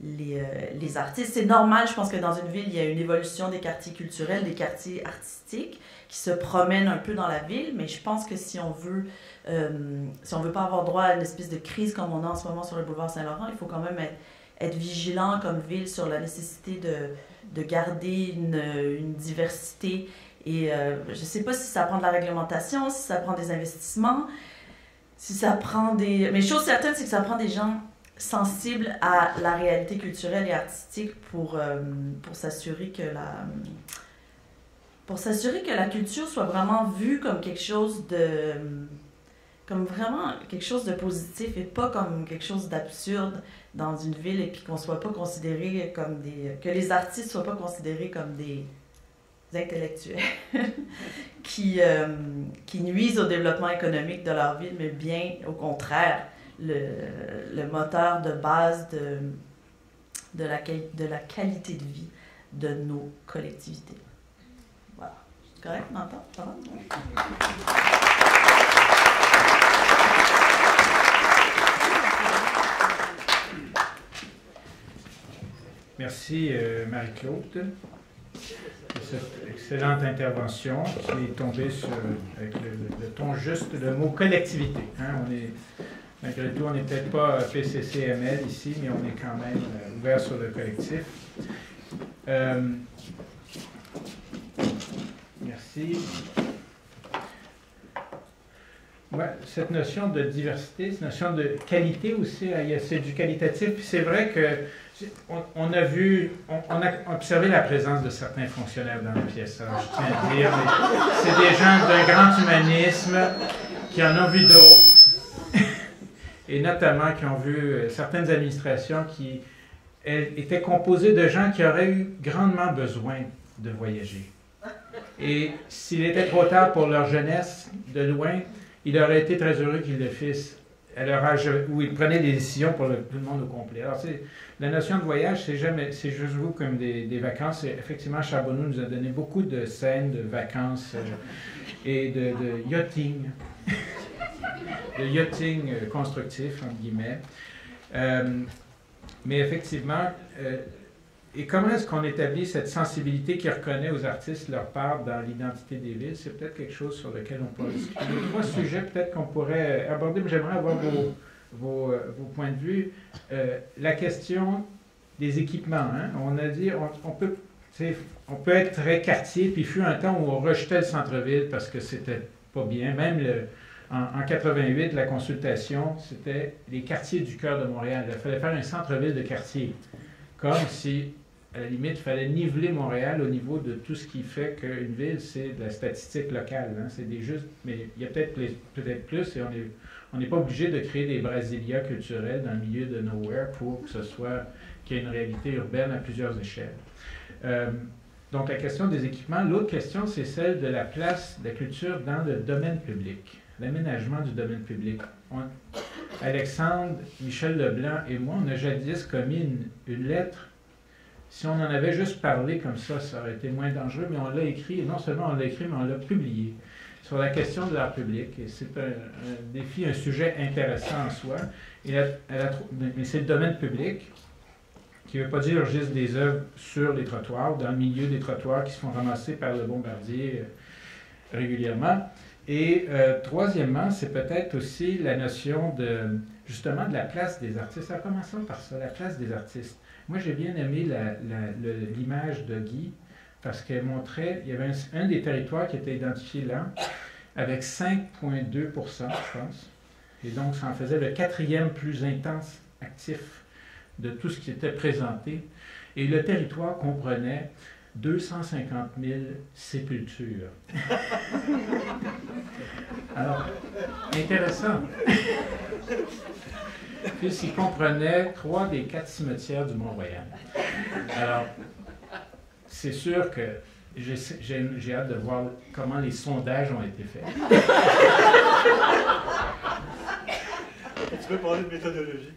les, les, euh, les artistes. C'est normal, je pense que dans une ville, il y a une évolution des quartiers culturels, des quartiers artistiques qui se promènent un peu dans la ville, mais je pense que si on veut euh, si on veut pas avoir droit à une espèce de crise comme on a en ce moment sur le boulevard Saint-Laurent, il faut quand même être, être, vigilant comme ville sur la nécessité de, de garder une, une, diversité. Et euh, je ne sais pas si ça prend de la réglementation, si ça prend des investissements, si ça prend des... Mais chose certaine, c'est que ça prend des gens sensibles à la réalité culturelle et artistique pour, euh, pour s'assurer que la pour s'assurer que la culture soit vraiment vue comme quelque chose de comme vraiment quelque chose de positif et pas comme quelque chose d'absurde dans une ville et puis qu'on soit pas considéré comme des que les artistes soient pas considérés comme des intellectuels qui euh, qui nuisent au développement économique de leur ville mais bien au contraire le, le moteur de base de de la, de la qualité de vie de nos collectivités. Voilà. Correct? On entend? Ça Merci euh, Marie-Claude pour cette excellente intervention qui est tombée sur, avec le, ton juste, le mot collectivité. Hein. On est, malgré tout, on n'est peut-être pas PCCML ici, mais on est quand même euh, ouvert sur le collectif. Euh, merci. Cette notion de diversité, cette notion de qualité aussi, c'est du qualitatif. c'est vrai que on, a vu, on, a observé la présence de certains fonctionnaires dans la pièce. Je tiens à dire, c'est des gens d'un grand humanisme qui en ont vu d'autres, et notamment qui ont vu euh, certaines administrations qui étaient composées de gens qui auraient eu grandement besoin de voyager. Et s'il était trop tard pour leur jeunesse, de loin, il aurait été très heureux qu'ils le fissent à leur où ils prenaient des décisions pour tout le monde au complet. Alors, la notion de voyage, c'est c'est juste vous comme des, vacances. Effectivement, Charbonneau nous a donné beaucoup de scènes de vacances euh, et de, de, yachting, de yachting euh, constructif, entre guillemets. Euh, mais effectivement, et comment est-ce qu'on établit cette sensibilité qui reconnaît aux artistes leur part dans l'identité des villes? C'est peut-être quelque chose sur lequel on pourrait discuter. Trois sujets peut-être qu'on pourrait aborder, mais j'aimerais avoir vos, vos, euh, vos, points de vue. Euh, la question des équipements. Hein? On a dit, on, on peut, on peut être très quartier, puis il fut un temps où on rejetait le centre-ville parce que c'était pas bien. Même le, En, 88, la consultation, c'était les quartiers du cœur de Montréal. Il fallait faire un centre-ville de quartier, comme si, à la limite, il fallait niveler Montréal au niveau de tout ce qui fait qu'une ville, c'est de la statistique locale. Hein. C'est des juste, mais il y a peut-être peut-être plus, et on est on n'est pas obligé de créer des brasilias culturels dans le milieu de nowhere pour que ce soit qu'il y ait une réalité urbaine à plusieurs échelles. Euh, donc la question des équipements. L'autre question, c'est celle de la place de la culture dans le domaine public, l'aménagement du domaine public. Alexandre, Michel Leblanc et moi, on a jadis commis une, lettre. Si on en avait juste parlé comme ça, ça aurait été moins dangereux, mais on l'a écrit, et non seulement on l'a écrit, mais on l'a publié sur la question de l'art public. C'est un, défi, un sujet intéressant en soi. Et mais c'est le domaine public, qui ne veut pas dire juste des œuvres sur les trottoirs, dans le milieu des trottoirs qui se font ramasser par le bombardier euh, régulièrement. Et euh, troisièmement, c'est peut-être aussi la notion de justement de la place des artistes. Alors commençons par ça, la place des artistes. Moi, j'ai bien aimé l'image de Guy parce qu'elle montrait, il y avait un, des territoires qui était identifié là, avec 5,2% je pense. Et donc, ça en faisait le quatrième plus intense actif de tout ce qui était présenté. Et le territoire comprenait 250 000 sépultures. Alors, intéressant. Puisqu'il comprenait trois des quatre cimetières du Mont-Royal. Alors, c'est sûr que j'ai hâte de voir comment les sondages ont été faits. tu peux parler de méthodologie?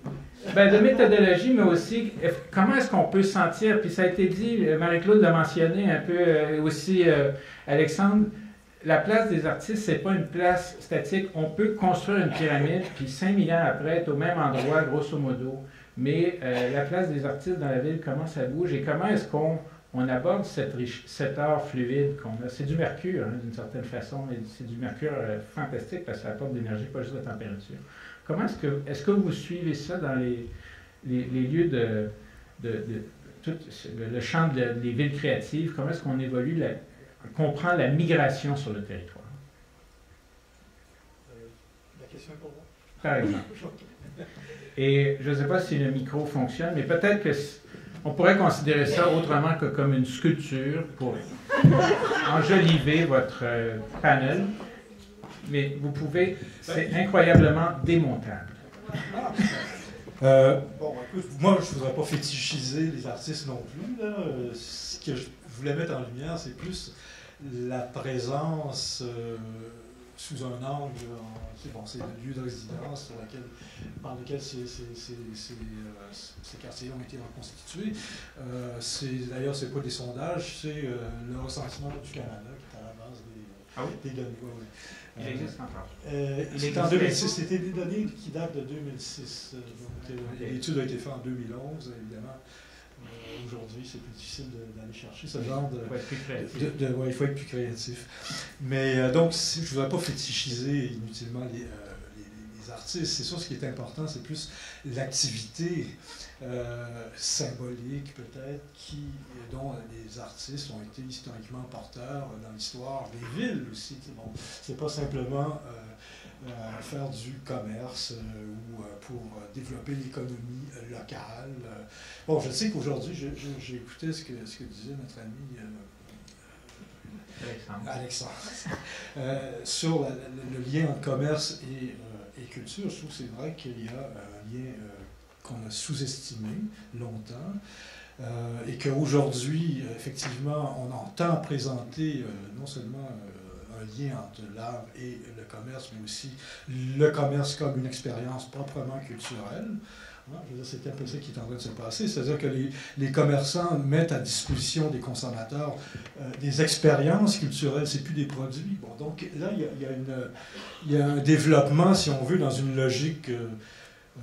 Ben, de méthodologie, mais aussi comment est-ce qu'on peut sentir, puis ça a été dit, euh, Marie-Claude l'a mentionné un peu euh, aussi, euh, Alexandre, la place des artistes, c'est pas une place statique. On peut construire une pyramide, puis 5000 ans après, être au même endroit, grosso modo. Mais la place des artistes dans la ville, comment ça bouge et comment est-ce qu'on on aborde cette cet art fluide qu'on a? C'est du mercure, hein, d'une certaine façon, et c'est du mercure euh, fantastique parce que ça apporte de l'énergie, pas juste la température. Comment est-ce que, est-ce que vous suivez ça dans les, les, lieux de, de, tout le, champ des villes créatives? Comment est-ce qu'on évolue, la, comprend la migration sur le territoire? Euh, la question est pour moi. Par exemple. Et je ne sais pas si le micro fonctionne, mais peut-être que on pourrait considérer ça autrement que comme une sculpture pour enjoliver votre euh, panel, mais vous pouvez, c'est incroyablement démontable. Euh, bon, moi, je ne voudrais pas fétichiser les artistes non plus. Ce que je voulais mettre en lumière, c'est plus la présence euh, sous un angle, c'est bon, le lieu de résidence par lequel ces, euh, ces, quartiers ont été reconstitués. D'ailleurs, ce n'est pas des sondages, c'est le ressentiment du Canada qui est à la base des, ah oui? données. Il existe encore. C'était en 2006, c'était des données qui datent de 2006. L'étude a été faite en 2011, évidemment aujourd'hui, c'est plus difficile d'aller chercher ce genre de. il faut être plus créatif. Mais euh, donc, je ne voudrais pas fétichiser inutilement les, euh, artistes. C'est sûr, ce qui est important, c'est plus l'activité euh, symbolique, peut-être, qui, dont les artistes ont été historiquement porteurs dans l'histoire des villes aussi. Bon, c'est pas simplement euh, faire du commerce euh, ou euh, pour développer l'économie locale. Bon, je sais qu'aujourd'hui, j'ai écouté ce que, ce que disait notre ami Alexandre, sur le lien entre commerce et, et, culture. Je trouve que c'est vrai qu'il y a un lien qu'on a sous-estimé longtemps. et qu'aujourd'hui, effectivement, on entend présenter non seulement lien entre l'art et le commerce, mais aussi le commerce comme une expérience proprement culturelle. Hein, c'est un peu ça qui est en train de se passer. C'est-à-dire que les, commerçants mettent à disposition des consommateurs euh, des expériences culturelles, c'est plus des produits. Donc là, il y a, un développement, si on veut, dans une logique euh, euh,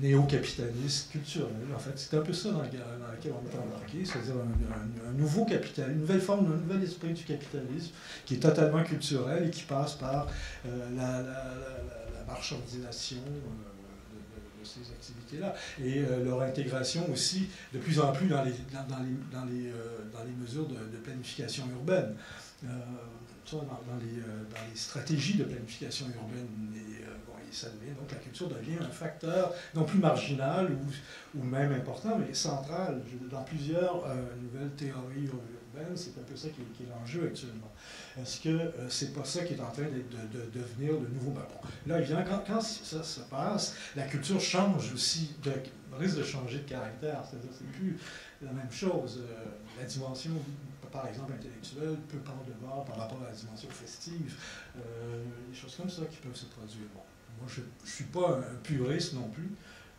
néo-capitaliste culturel. En fait, c'est un peu ça dans, laquelle on est embarqué, c'est-à-dire un, nouveau capital, une nouvelle forme, un nouvel esprit du capitalisme qui est totalement culturel et qui passe par euh, la, marchandisation euh, de, ces activités-là et euh, leur intégration aussi de plus en plus dans les, dans, les, dans les, dans les mesures de, planification urbaine dans, les, stratégies de planification urbaine donc la culture devient un facteur non plus marginal ou, même important, mais central dans plusieurs nouvelles théories urbaines. C'est un peu ça qui, est l'enjeu actuellement. Est-ce que euh, c'est pas ça qui est en train de, devenir de nouveau? Bon, Là, évidemment, quand, quand, ça se passe, la culture change aussi, de, risque de changer de caractère. C'est-à-dire c'est plus la même chose. Euh, la dimension, par exemple, intellectuelle peut prendre de bord par rapport à la dimension festive. Euh, des choses comme ça qui peuvent se produire. Moi, je ne suis pas un puriste non plus.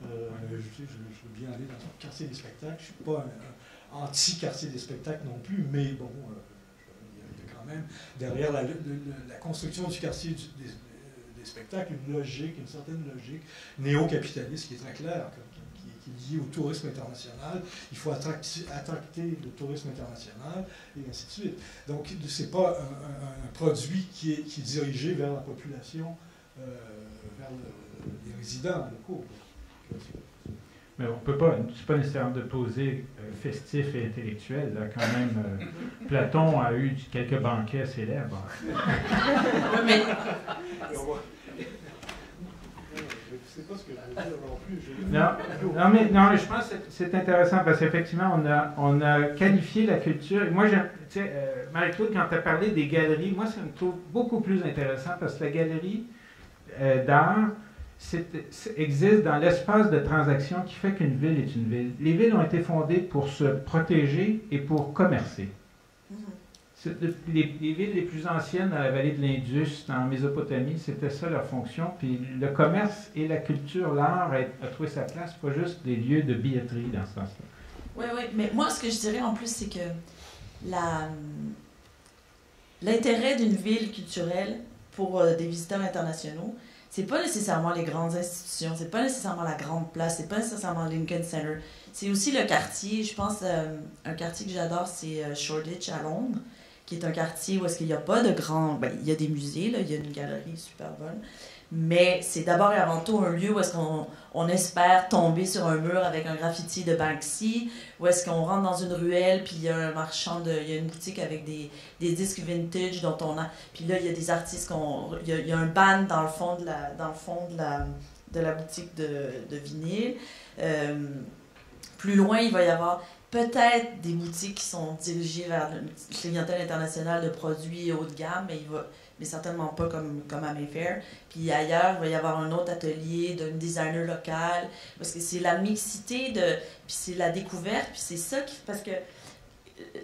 je, veux bien aller dans un quartier des spectacles. Je ne suis pas un, anti-quartier des spectacles non plus, mais bon, derrière la, construction du quartier des, spectacles, une logique, une certaine logique néo-capitaliste qui est très claire, qui, est liée au tourisme international. Il faut attracter, le tourisme international, et ainsi de suite. Donc, ce n'est pas un, produit qui est, qui est, dirigé vers la population, euh, vers les résidents locaux. Mais on peut pas, c'est pas nécessairement de poser euh, festif et intellectuel. Là, quand même, euh, Platon a eu quelques banquets célèbres. mais... Non, non, mais, non, je pense que c'est intéressant parce qu'effectivement, on a, on a qualifié la culture. Moi, tu sais, euh, Marie-Claude, quand tu as parlé des galeries, moi, ça me trouve beaucoup plus intéressant parce que la galerie d'art, existe dans l'espace de transaction qui fait qu'une ville est une ville. Les villes ont été fondées pour se protéger et pour commercer. Mm-hmm. Les, villes les plus anciennes dans la vallée de l'Indus, en Mésopotamie, c'était ça leur fonction. Puis le commerce et la culture, l'art a, trouvé sa place, pas juste des lieux de billetterie dans ce sens-là. Oui, oui, mais moi, ce que je dirais en plus, c'est que l'intérêt d'une ville culturelle pour euh, des visiteurs internationaux, c'est pas nécessairement les grandes institutions, c'est pas nécessairement la grande place, c'est pas nécessairement Lincoln Center. C'est aussi le quartier. Je pense euh, un quartier que j'adore, c'est euh, Shoreditch à Londres, qui est un quartier où est-ce qu'il n'y a pas de grands. Ben, il y a des musées, là, il y a une galerie super bonne, mais c'est d'abord et avant tout un lieu où est-ce qu'on on espère tomber sur un mur avec un graffiti de Banksy, où est-ce qu'on rentre dans une ruelle, puis il y a un marchand, il y a une boutique avec des, des, disques vintage dont on a... Puis là, il y a des artistes, il, y a, un band dans le fond de la, dans le fond de la, de la boutique de, de vinyle. Euh, plus loin, il va y avoir peut-être des boutiques qui sont dirigées vers une clientèle internationale de produits haut de gamme, mais il va mais certainement pas comme, comme à Mayfair. Puis ailleurs, il va y avoir un autre atelier d'un designer local, parce que c'est la mixité, de, puis c'est la découverte, puis c'est ça qui... Parce que euh,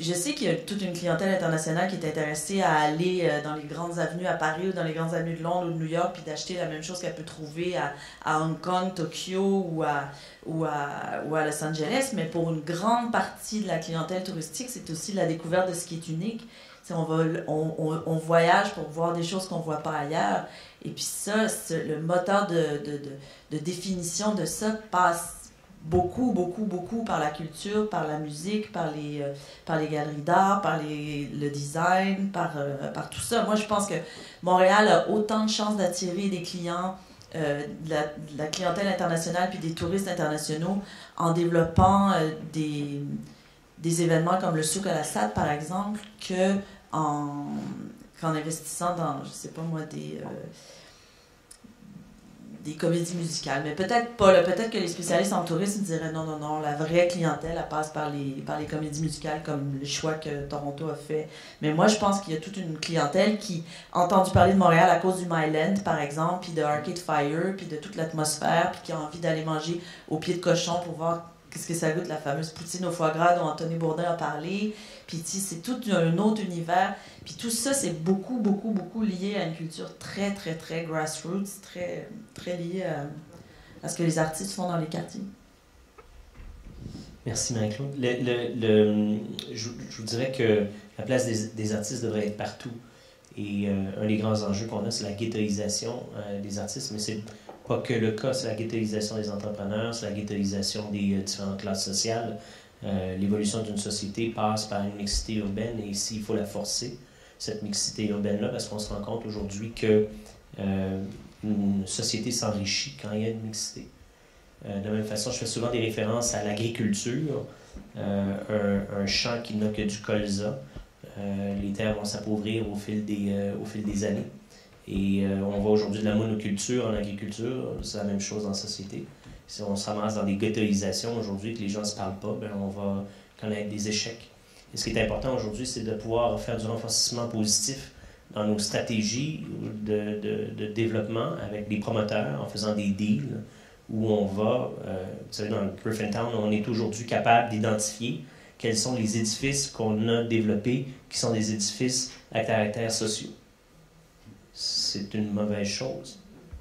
je sais qu'il y a toute une clientèle internationale qui est intéressée à aller euh, dans les grandes avenues à Paris ou dans les grandes avenues de Londres ou de New York puis d'acheter la même chose qu'elle peut trouver à, Hong Kong, Tokyo ou à, ou, à, ou à Los Angeles. Mais pour une grande partie de la clientèle touristique, c'est aussi la découverte de ce qui est unique on, voyage pour voir des choses qu'on voit pas ailleurs. Et puis ça, le moteur de, définition de ça passe beaucoup, beaucoup, beaucoup par la culture, par la musique, par les, euh, galeries d'art, par les, le design, par, euh, par tout ça. Moi, je pense que Montréal a autant de chances d'attirer des clients, euh, de, la, clientèle internationale puis des touristes internationaux en développant des, des événements comme le souk à la SAD, par exemple, que en, qu'en investissant dans, je sais pas moi, des, euh, des comédies musicales. Mais peut-être pas. Peut-être que les spécialistes en tourisme diraient non, non, non, la vraie clientèle, elle passe par les, par les comédies musicales comme le choix que Toronto a fait. Mais moi, je pense qu'il y a toute une clientèle qui a entendu parler de Montréal à cause du Myland, par exemple, puis de Arcade Fire, puis de toute l'atmosphère, puis qui a envie d'aller manger au pied de cochon pour voir qu'est-ce que ça goûte, la fameuse poutine au foie gras dont Anthony Bourdin a parlé? Puis c'est tout un autre univers. Puis tout ça, c'est beaucoup, beaucoup, beaucoup lié à une culture très, très, très grassroots, très, très lié à, ce que les artistes font dans les quartiers. Merci Marie-Claude. Je, vous dirais que la place des, des artistes devrait être partout. Et euh, un des grands enjeux qu'on a, c'est la ghettoisation euh, des artistes, mais c'est pas que le cas, c'est la ghettoisation des entrepreneurs, c'est la ghettoisation des euh, différentes classes sociales. Euh, l'évolution d'une société passe par une mixité urbaine et ici, il faut la forcer, cette mixité urbaine-là, parce qu'on se rend compte aujourd'hui que euh, une société s'enrichit quand il y a une mixité. de la même façon, je fais souvent des références à l'agriculture. un, champ qui n'a que du colza les terres vont s'appauvrir au fil des années. Et on voit aujourd'hui de la monoculture en agriculture, c'est la même chose en société. Si on se ramasse dans des ghettoisations aujourd'hui, que les gens ne se parlent pas, ben on va connaître des échecs. Et ce qui est important aujourd'hui, c'est de pouvoir faire du renforcement positif dans nos stratégies de, développement avec des promoteurs en faisant des deals où on va, euh, vous savez, dans Griffintown, on est aujourd'hui capable d'identifier quels sont les édifices qu'on a développés qui sont des édifices à caractère social. C'est une mauvaise chose.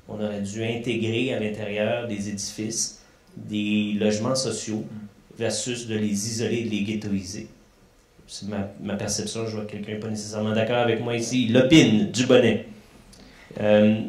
On aurait dû intégrer à l'intérieur des édifices des logements sociaux versus de les isoler, de les ghettoiser c'est ma, perception, je vois que quelqu'un n'est pas nécessairement d'accord avec moi ici, l'opine du bonnet. Euh,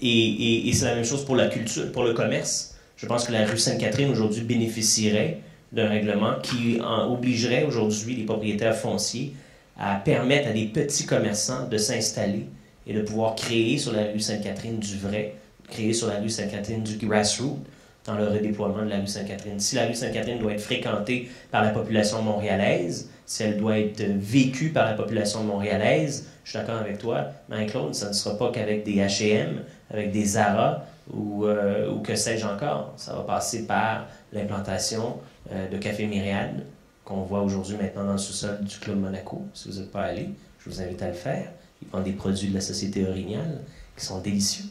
et, c'est la même chose pour la culture, pour le commerce. Je pense que la rue Sainte-Catherine aujourd'hui bénéficierait d'un règlement qui obligerait aujourd'hui les propriétaires fonciers à permettre à des petits commerçants de s'installer et de pouvoir créer sur la rue Sainte-Catherine du vrai, créer sur la rue Sainte-Catherine du grassroots, dans le redéploiement de la rue Sainte-Catherine. Si la rue Sainte-Catherine doit être fréquentée par la population montréalaise, si elle doit être vécue par la population montréalaise, je suis d'accord avec toi, Marie-Claude, ça ne sera pas qu'avec des H&M, avec des Zara ou, euh, ou que sais-je encore. Ça va passer par l'implantation euh, de Café Myriade, qu'on voit aujourd'hui maintenant dans le sous-sol du Club Monaco. Si vous n'êtes pas allé, je vous invite à le faire. Ils vendent des produits de la Société Orignale qui sont délicieux.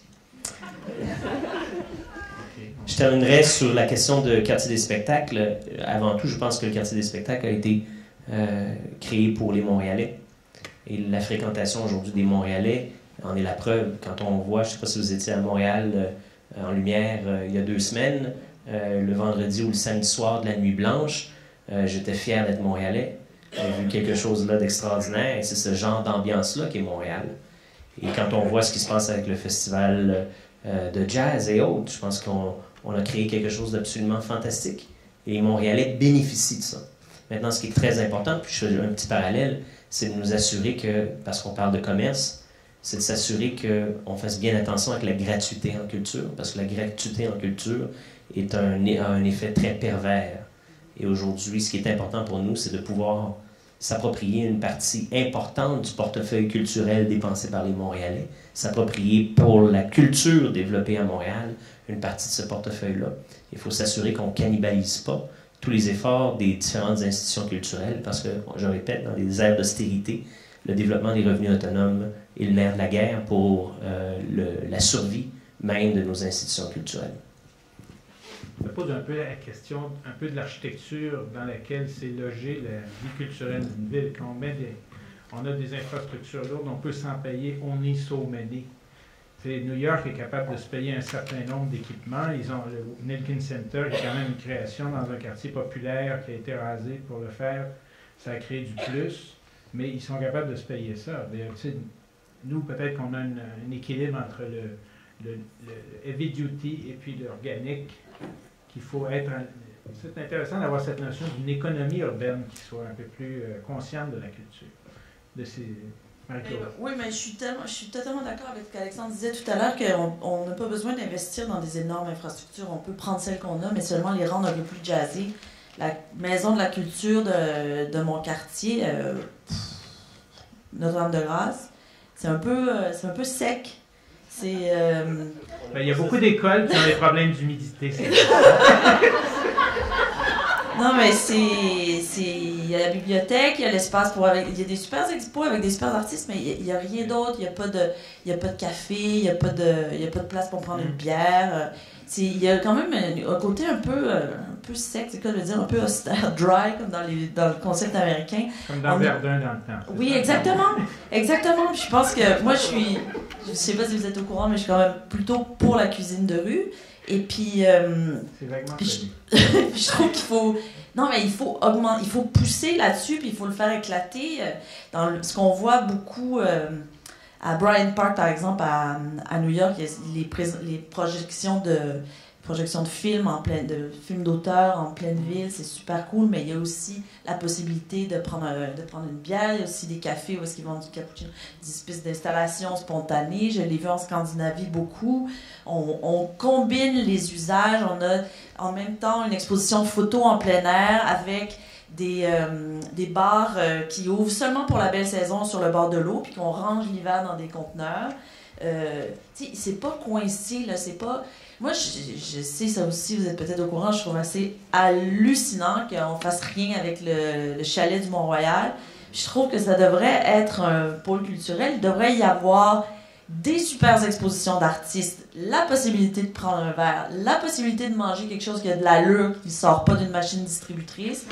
Je terminerai sur la question de quartier des spectacles. Avant tout, je pense que le quartier des spectacles a été euh, créé pour les Montréalais. Et la fréquentation aujourd'hui des Montréalais en est la preuve. Quand on voit, je ne sais pas si vous étiez à Montréal euh, en lumière euh, il y a deux semaines, le vendredi ou le samedi soir de la Nuit Blanche, j'étais fier d'être Montréalais. J'ai vu quelque chose là d'extraordinaire c'est ce genre d'ambiance-là qui est Montréal. Et quand on voit ce qui se passe avec le festival de jazz et autres, je pense qu'on on a créé quelque chose d'absolument fantastique. Et les Montréalais bénéficient de ça. Maintenant, ce qui est très important, puis je fais un petit parallèle, c'est de nous assurer que, parce qu'on parle de commerce, c'est de s'assurer qu'on fasse bien attention avec la gratuité en culture, parce que la gratuité en culture est un, a un effet très pervers. Et aujourd'hui, ce qui est important pour nous, c'est de pouvoir s'approprier une partie importante du portefeuille culturel dépensé par les Montréalais, s'approprier pour la culture développée à Montréal, une partie de ce portefeuille-là. Il faut s'assurer qu'on ne cannibalise pas tous les efforts des différentes institutions culturelles parce que, je répète, dans des aires d'austérité, le développement des revenus autonomes est le nerf de la guerre pour euh, la survie même de nos institutions culturelles. Ça pose un peu la question un peu de l'architecture dans laquelle s'est logée la vie culturelle d'une ville. Quand on, met on a des infrastructures lourdes, on peut s'en payer, on est so New York est capable de se payer un certain nombre d'équipements. Ils ont le Nilkin Center, qui est quand même une création dans un quartier populaire qui a été rasé pour le faire. Ça a créé du plus, mais ils sont capables de se payer ça. nous, peut-être qu'on a un équilibre entre le, le, heavy duty et puis l'organique, qu'il faut être. C'est intéressant d'avoir cette notion d'une économie urbaine qui soit un peu plus euh, consciente de la culture, de ces, oui, mais je suis, tellement, je suis totalement d'accord avec ce qu'Alexandre disait tout à l'heure qu'on n'a pas besoin d'investir dans des énormes infrastructures. On peut prendre celles qu'on a, mais seulement les rendre un peu plus jazzy. La maison de la culture de, de mon quartier, euh, Notre-Dame-de-Grâce, c'est un, peu, euh, c'est un peu sec. C'est. Euh, ben, il y a beaucoup d'écoles qui ont des problèmes d'humidité. Non, mais c'est. Il y a la bibliothèque, il y a l'espace pour. Avec, il y a des super expos avec des super artistes, mais il n'y a, rien d'autre. Il n'y a, pas de, y a pas de café, il n'y a, pas de, a pas de place pour prendre une mm. bière. Il y a quand même un, côté un peu, euh, un peu sec, c'est quoi je veux dire, un peu austère, dry, comme dans, les, dans le concept américain. Comme dans Verdun dans le temps. Oui, exactement. Exactement. je pense que moi, je suis. Je sais pas si vous êtes au courant, mais je suis quand même plutôt pour la cuisine de rue. Et puis, euh, je, je, trouve qu'il faut, non mais il faut augmenter, il faut pousser là-dessus, puis il faut le faire éclater. Euh, dans ce qu'on voit beaucoup euh, à Bryant Park, par exemple, à, à New York, il y a les, projections de projection de films en pleine, de films d'auteur en pleine ville, c'est super cool, mais il y a aussi la possibilité de prendre, de prendre une bière, il y a aussi des cafés où est-ce qu'ils vendent du cappuccino, des espèces d'installations spontanées, je l'ai vu en Scandinavie beaucoup, on, on, combine les usages, on a en même temps une exposition photo en plein air avec des, euh, des bars euh, qui ouvrent seulement pour la belle saison sur le bord de l'eau, puis qu'on range l'hiver dans des conteneurs. Euh, c'est pas coincé, là, c'est pas... Moi, je, je sais ça aussi, vous êtes peut-être au courant, je trouve assez hallucinant qu'on fasse rien avec le, le chalet du Mont-Royal. Je trouve que ça devrait être un pôle culturel. Il devrait y avoir des super expositions d'artistes, la possibilité de prendre un verre, la possibilité de manger quelque chose qui a de l'allure, qui ne sort pas d'une machine distributrice.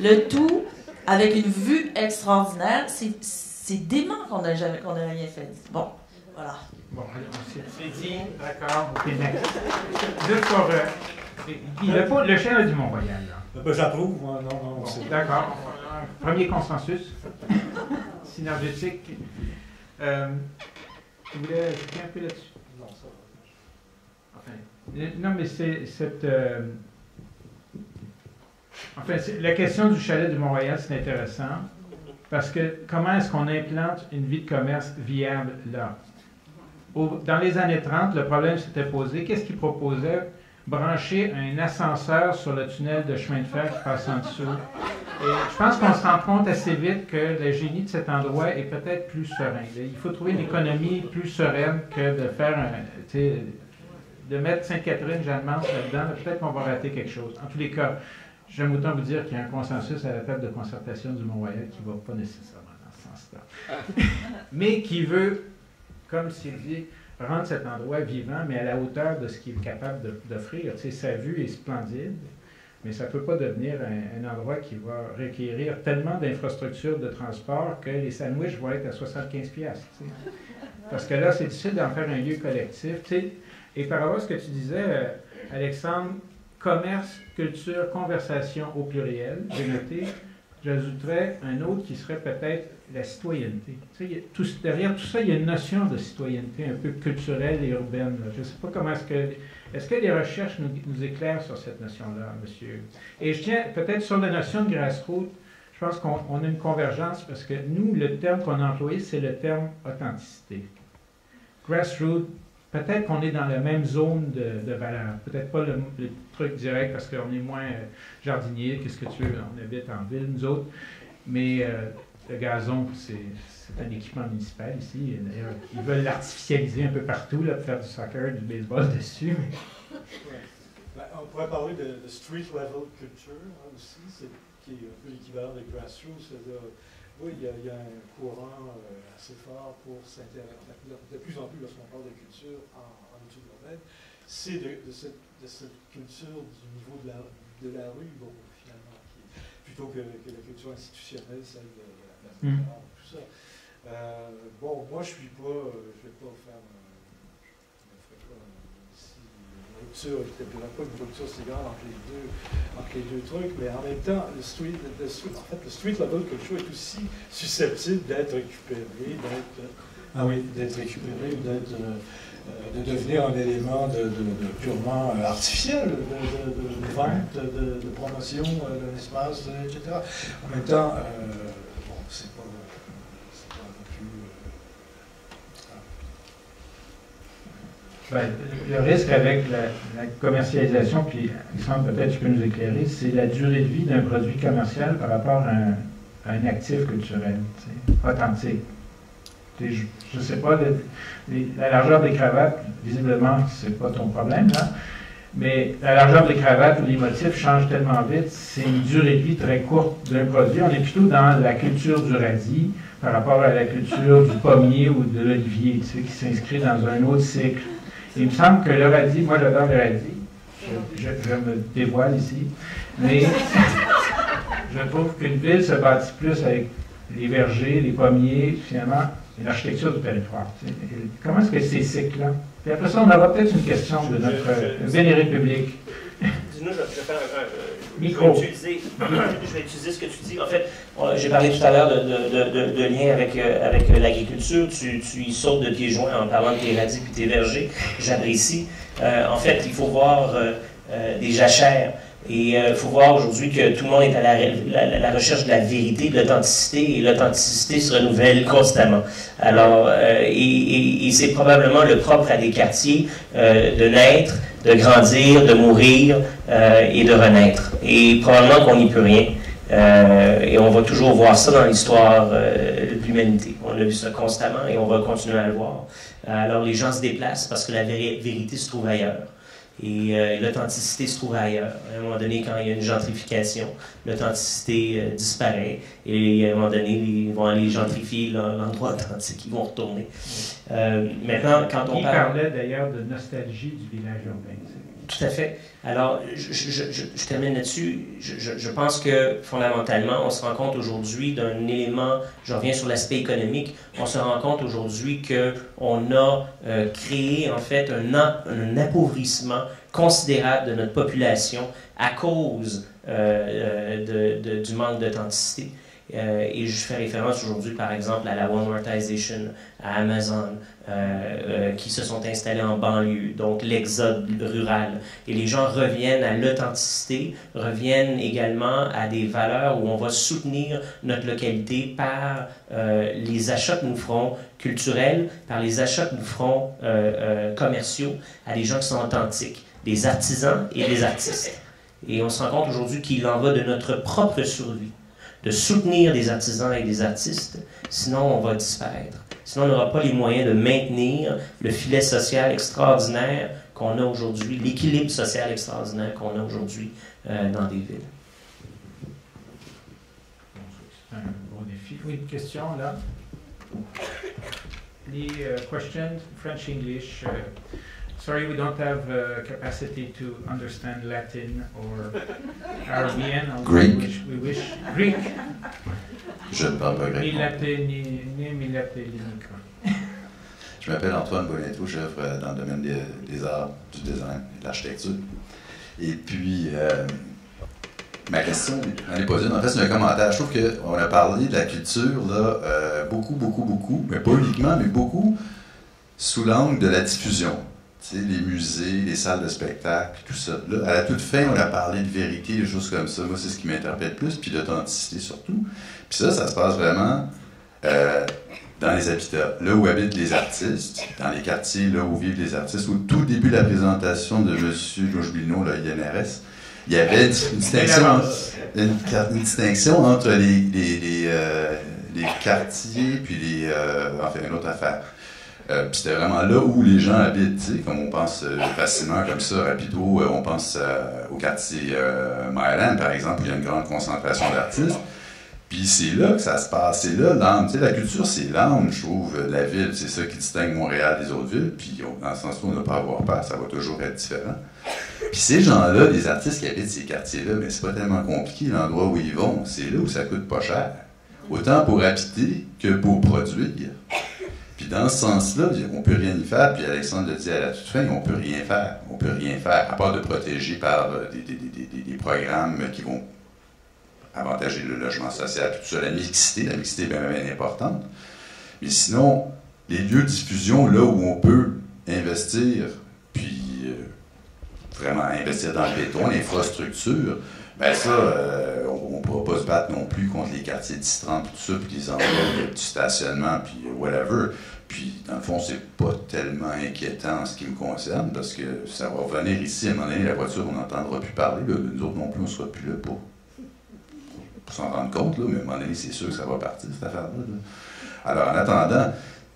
Le tout avec une vue extraordinaire. C'est, c'est dément qu'on n'a jamais qu'on ait rien fait. Bon, voilà. Bon, allez, on s'est- c'est dit, d'accord, ok, next. Juste pour. euh, Guy, le, le chien du Mont-Royal, là. Ben, J'approuve, non, non, Bon. D'accord. Premier consensus synergétique. Euh, tu voulais ajouter un peu là-dessus? Non, ça va. Enfin, euh, non, mais c'est cette. euh, Enfin, la question du chalet du Mont-Royal, c'est intéressant. Parce que comment est-ce qu'on implante une vie de commerce viable là? Au- dans les années 30, le problème s'était posé. Qu'est-ce qu'ils proposaient? Brancher un ascenseur sur le tunnel de chemin de fer qui passe en dessous. Et je pense qu'on se rend compte assez vite que le génie de cet endroit est peut-être plus serein. Il faut trouver une économie plus sereine que de faire un, de mettre Sainte-Catherine, Jeanne-Mance là-dedans. Peut-être qu'on va rater quelque chose. En tous les cas, j'aime autant vous dire qu'il y a un consensus à la table de concertation du Mont-Royal qui ne va pas nécessairement dans ce sens-là. mais qui veut, comme Sylvie, rendre cet endroit vivant, mais à la hauteur de ce qu'il est capable d'offrir. Tu sais, sa vue est splendide, mais ça ne peut pas devenir un, un endroit qui va requérir tellement d'infrastructures de transport que les sandwichs vont être à 75 piastres, tu sais. Parce que là, c'est difficile d'en faire un lieu collectif. tu sais. Et par rapport à ce que tu disais, euh, Alexandre, commerce, culture, conversation au pluriel, j'ai noté, j'ajouterais un autre qui serait peut-être la citoyenneté. Tu sais, tout- derrière tout ça, il y a une notion de citoyenneté un peu culturelle et urbaine. Je ne sais pas comment est-ce que... Est-ce que les recherches nous, nous éclairent sur cette notion-là, monsieur? Et je tiens peut-être sur la notion de grassroots, je pense qu'on on a une convergence parce que nous, le terme qu'on a employé, c'est le terme authenticité. Grassroots, peut-être qu'on est dans la même zone de, de valeur. Peut-être pas le, le truc direct parce qu'on est moins euh, jardinier, qu'est-ce que tu veux, on habite en ville, nous autres. Mais euh, le gazon, c'est un équipement municipal ici. D'ailleurs, ils veulent l'artificialiser un peu partout, là, pour faire du soccer, du baseball dessus. Ben, on pourrait parler de, street level culture hein, aussi, qui est un peu l'équivalent de grassroots. Oui, il y, a, il y a un courant euh, assez fort pour s'intéresser, de, de plus en plus lorsqu'on parle de culture en, en études urbaines, c'est de, de cette, de cette culture du niveau de la, de la rue, bon, finalement, qui, plutôt que, que la culture institutionnelle, celle de, la place de Mm. Terre, tout ça. Euh, bon, moi, je suis pas, euh, je vais pas faire, euh, je ne ferai pas euh, si une rupture, n'y aura pas une rupture si entre les deux, entre les deux trucs, mais en même temps, le street, en fait, le street level culture est aussi susceptible d'être récupéré, d'être, ah oui, récupéré, d'être, euh, euh, de devenir un élément de, purement euh, artificiel, de, vente, de, promotion d'un espace, etc. En même temps, bon, c'est pas, c'est pas non plus. euh, Ben, le risque avec la, commercialisation, puis Alexandre, peut-être tu peux nous éclairer, c'est la durée de vie d'un produit commercial par rapport à un, actif culturel, authentique. Je ne sais pas, la largeur des cravates, visiblement, c'est pas ton problème, là. Mais la largeur des cravates ou les motifs changent tellement vite, c'est une durée de vie très courte d'un produit. On est plutôt dans la culture du radis par rapport à la culture du pommier ou de l'olivier, qui s'inscrit dans un autre cycle. Il me semble que le radis, moi j'adore le radis, je, je- je me dévoile ici, mais je trouve qu'une ville se bâtit plus avec les vergers, les pommiers, finalement, et l'architecture du territoire. tu sais. Et Comment est-ce que ces cycles-là? Puis après ça, on aura peut-être une question de notre vénéré public. Dis-nous, je vais faire un. Micro. Je vais, utiliser, je vais utiliser ce que tu dis. En fait, on- j'ai parlé tout à l'heure de, de, de, de- de lien avec, euh, avec euh, l'agriculture. Tu, tu y sautes de tes joints en parlant de tes radis et tes vergers. J'apprécie. Euh, en fait, il faut voir euh, euh, des jachères. Et il faut voir aujourd'hui que tout le monde est à la recherche de la vérité, de l'authenticité, et l'authenticité se renouvelle constamment. Alors, euh, et, et- et c'est probablement le propre à des quartiers euh, de naître, de grandir, de mourir euh, et de renaître. Et probablement qu'on n'y peut rien. Euh, et on va toujours voir ça dans l'histoire euh, de l'humanité. On a vu ça constamment et on va continuer à le voir. Alors les gens se déplacent parce que la vérité se trouve ailleurs. Et euh, l'authenticité se trouve ailleurs. À un moment donné, quand il y a une gentrification, l'authenticité disparaît. Et à un moment donné, ils vont aller gentrifier l'endroit authentique, ils vont retourner. maintenant, quand on il parlait d'ailleurs de nostalgie du village urbain. Tout à fait. Alors, je, je, je, termine là-dessus. Je, pense que fondamentalement, on se rend compte aujourd'hui d'un élément, je reviens sur l'aspect économique, on se rend compte aujourd'hui qu'on a euh, créé en fait un, un, appauvrissement considérable de notre population à cause euh, euh de, du manque d'authenticité. Euh, et je fais référence aujourd'hui, par exemple, à la Walmartisation, à Amazon, euh, euh, qui se sont installés en banlieue, donc l'exode rural. Et les gens reviennent à l'authenticité, reviennent également à des valeurs où on va soutenir notre localité par les achats que nous ferons culturels, par les achats que nous ferons commerciaux à des gens qui sont authentiques, des artisans et des artistes. Et on se rend compte aujourd'hui qu'il en va de notre propre survie de soutenir des artisans et des artistes, sinon on va disparaître. Sinon on n'aura pas les moyens de maintenir le filet social extraordinaire qu'on a aujourd'hui, l'équilibre social extraordinaire qu'on a aujourd'hui euh, dans des villes. Oui, une question là. Uh, questions, French, English. Uh, sorry, we don't have uh, capacity to understand Latin or Arabian. Greek. We wish, we wish Greek. Je ne parle pas grec. Ni latin, ni, ni, ni latin, Je m'appelle Antoine Bonetto, j'œuvre dans le domaine des, des, arts, du design et de l'architecture. Et puis, euh, ma question, elle est pas une. En fait, c'est un commentaire. Je trouve qu'on a parlé de la culture, là, euh, beaucoup, beaucoup, beaucoup, mais pas uniquement, mais beaucoup, sous l'angle de la diffusion les musées, les salles de spectacle, tout ça. Là, à la toute fin, on a parlé de vérité, des choses comme ça. Moi, c'est ce qui m'interpelle plus, puis d'authenticité surtout. Puis ça, ça se passe vraiment euh, dans les habitats, là où habitent les artistes, dans les quartiers, là où vivent les artistes. Au tout début de la présentation de M. Logbilno, le INRS, il y avait une distinction, une, distinction entre les, les, les, euh, les quartiers puis les... Euh, enfin, une autre affaire. Euh, c'était vraiment là où les gens habitent, comme on pense euh, facilement comme ça, rapido, euh, on pense au quartier Myland, par exemple, où il y a une grande concentration d'artistes. Puis c'est là que ça se passe, c'est là l'âme. Tu sais, la culture, c'est l'âme, je trouve, de la ville. C'est ça qui distingue Montréal des autres villes. Puis dans ce sens-là, on n'a pas à avoir peur, ça va toujours être différent. Puis ces gens-là, les artistes qui habitent ces quartiers-là, mais c'est pas tellement compliqué l'endroit où ils vont. C'est là où ça coûte pas cher. Autant pour habiter que pour produire. Puis dans ce sens-là, on peut rien y faire. Puis Alexandre le dit à la toute fin, on peut rien faire. On peut rien faire, à part de protéger par euh, des, programmes qui vont avantager le logement social, puis tout ça, la mixité. La mixité est bien, importante. Mais sinon, les lieux de diffusion, là où on peut investir, puis euh, vraiment investir dans le béton, l'infrastructure, ben ça, euh, on ne pourra pas se battre non plus contre les quartiers distants, tout ça, puis les endroits du stationnement, puis whatever. Puis, dans le fond, c'est pas tellement inquiétant en ce qui me concerne, parce que ça va revenir ici, à un moment donné, la voiture, on n'entendra plus parler. Nous autres non plus, on ne sera plus là pour, s'en rendre compte, là, mais à un moment donné, c'est sûr que ça va partir, cette affaire-là. Alors, en attendant,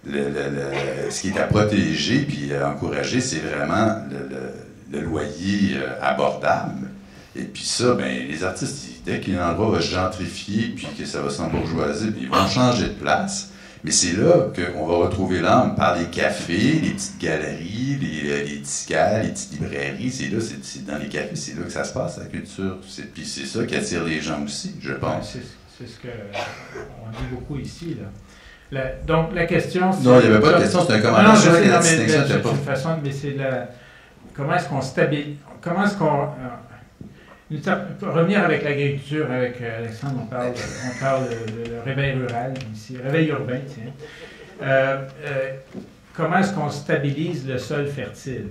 ce qui est à protéger puis à encourager, c'est vraiment le, loyer euh, abordable et puis ça, ben, les artistes, dès qu'un endroit va gentrifier, puis que ça va s'embourgeoiser, ils vont changer de place. Mais c'est là qu'on va retrouver l'âme par les cafés, les petites galeries, les, euh, les petits les petites librairies. C'est là, c'est dans les cafés, c'est là que ça se passe, la culture. Puis c'est ça qui attire les gens aussi, je pense. c'est ce qu'on dit beaucoup ici. Là. donc la question, c'est... Non, il n'y avait pas de question, c'est un commentaire. Non, non, je sais, la mais, façon, mais c'est la... Comment est-ce qu'on stabilise... Comment est-ce qu'on... Euh, revenir avec l'agriculture, avec euh, Alexandre, on parle, de, réveil rural ici, réveil urbain, tiens. Euh, euh, comment est-ce qu'on stabilise le sol fertile?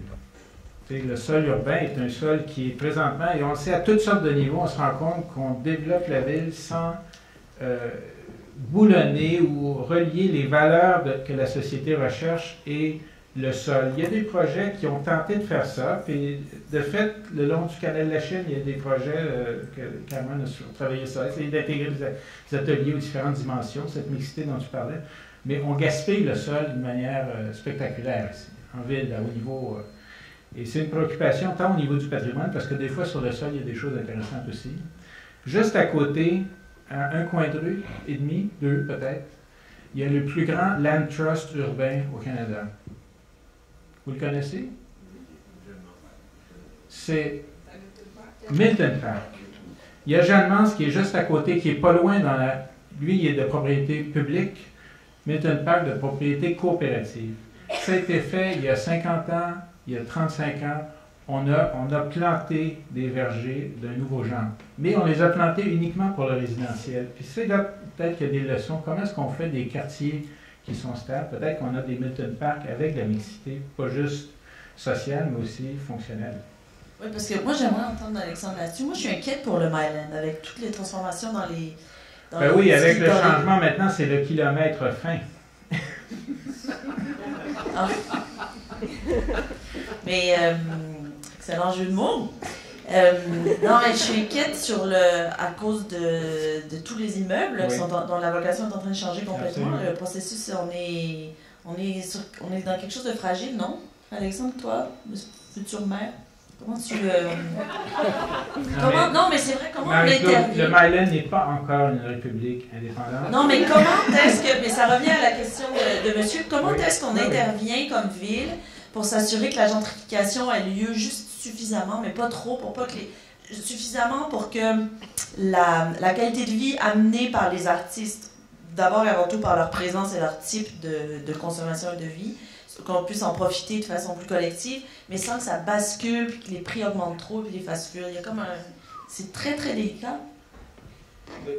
le sol urbain est un sol qui est présentement, et on le sait à toutes sortes de niveaux, on se rend compte qu'on développe la ville sans boulonner ou relier les valeurs que la société recherche et le sol. Il y a des projets qui ont tenté de faire ça. Puis, de fait, le long du canal de la Chine, il y a des projets euh, que Carmen a travaillé sur, essayer d'intégrer des ateliers aux différentes dimensions, cette mixité dont tu parlais. Mais on gaspille le sol d'une manière euh, spectaculaire ici, en ville, à haut niveau. Euh. et c'est une préoccupation tant au niveau du patrimoine, parce que des fois sur le sol, il y a des choses intéressantes aussi. Juste à côté, à un coin de rue et demi, deux peut-être, il y a le plus grand land trust urbain au Canada. Vous le connaissez? C'est Milton Park. Il y a Jeanne Mance qui est juste à côté, qui est pas loin dans la. Lui, il est de propriété publique. Milton Park de propriété coopérative. Ça a été fait il y a 50 ans, il y a 35 ans. On a, on a planté des vergers d'un nouveau genre. Mais on les a plantés uniquement pour le résidentiel. Puis c'est là peut-être qu'il y a des leçons. Comment est-ce qu'on fait des quartiers qui sont stables. Peut-être qu'on a des Milton Park avec de la mixité, pas juste sociale, mais aussi fonctionnelle. Oui, parce que moi, j'aimerais entendre Alexandre là-dessus. Moi, je suis inquiète pour le Myland, avec toutes les transformations dans les. Dans ben oui, avec le changement, maintenant, c'est le kilomètre fin. ah. Mais, euh, excellent jeu de mots. Euh, non, mais je suis inquiète sur le, à cause de, de tous les immeubles sont dont la vocation est en train de changer complètement. Le processus, on est, on, est on est dans quelque chose de fragile, non? Alexandre, toi, futur maire? Comment tu. Euh, comment, non, mais c'est vrai, comment on intervient? Le Myland n'est pas encore une république indépendante. Non, mais comment est-ce que. Mais ça revient à la question de, monsieur. Comment est-ce qu'on intervient comme ville pour s'assurer que la gentrification ait lieu juste suffisamment, mais pas trop, pour pas que suffisamment pour que la, la, qualité de vie amenée par les artistes, d'abord et avant tout par leur présence et leur type de, de consommation et de vie, qu'on puisse en profiter de façon plus collective, mais sans que ça bascule, puis que les prix augmentent trop, puis les fasse fuir. Il y a comme. C'est très, très délicat.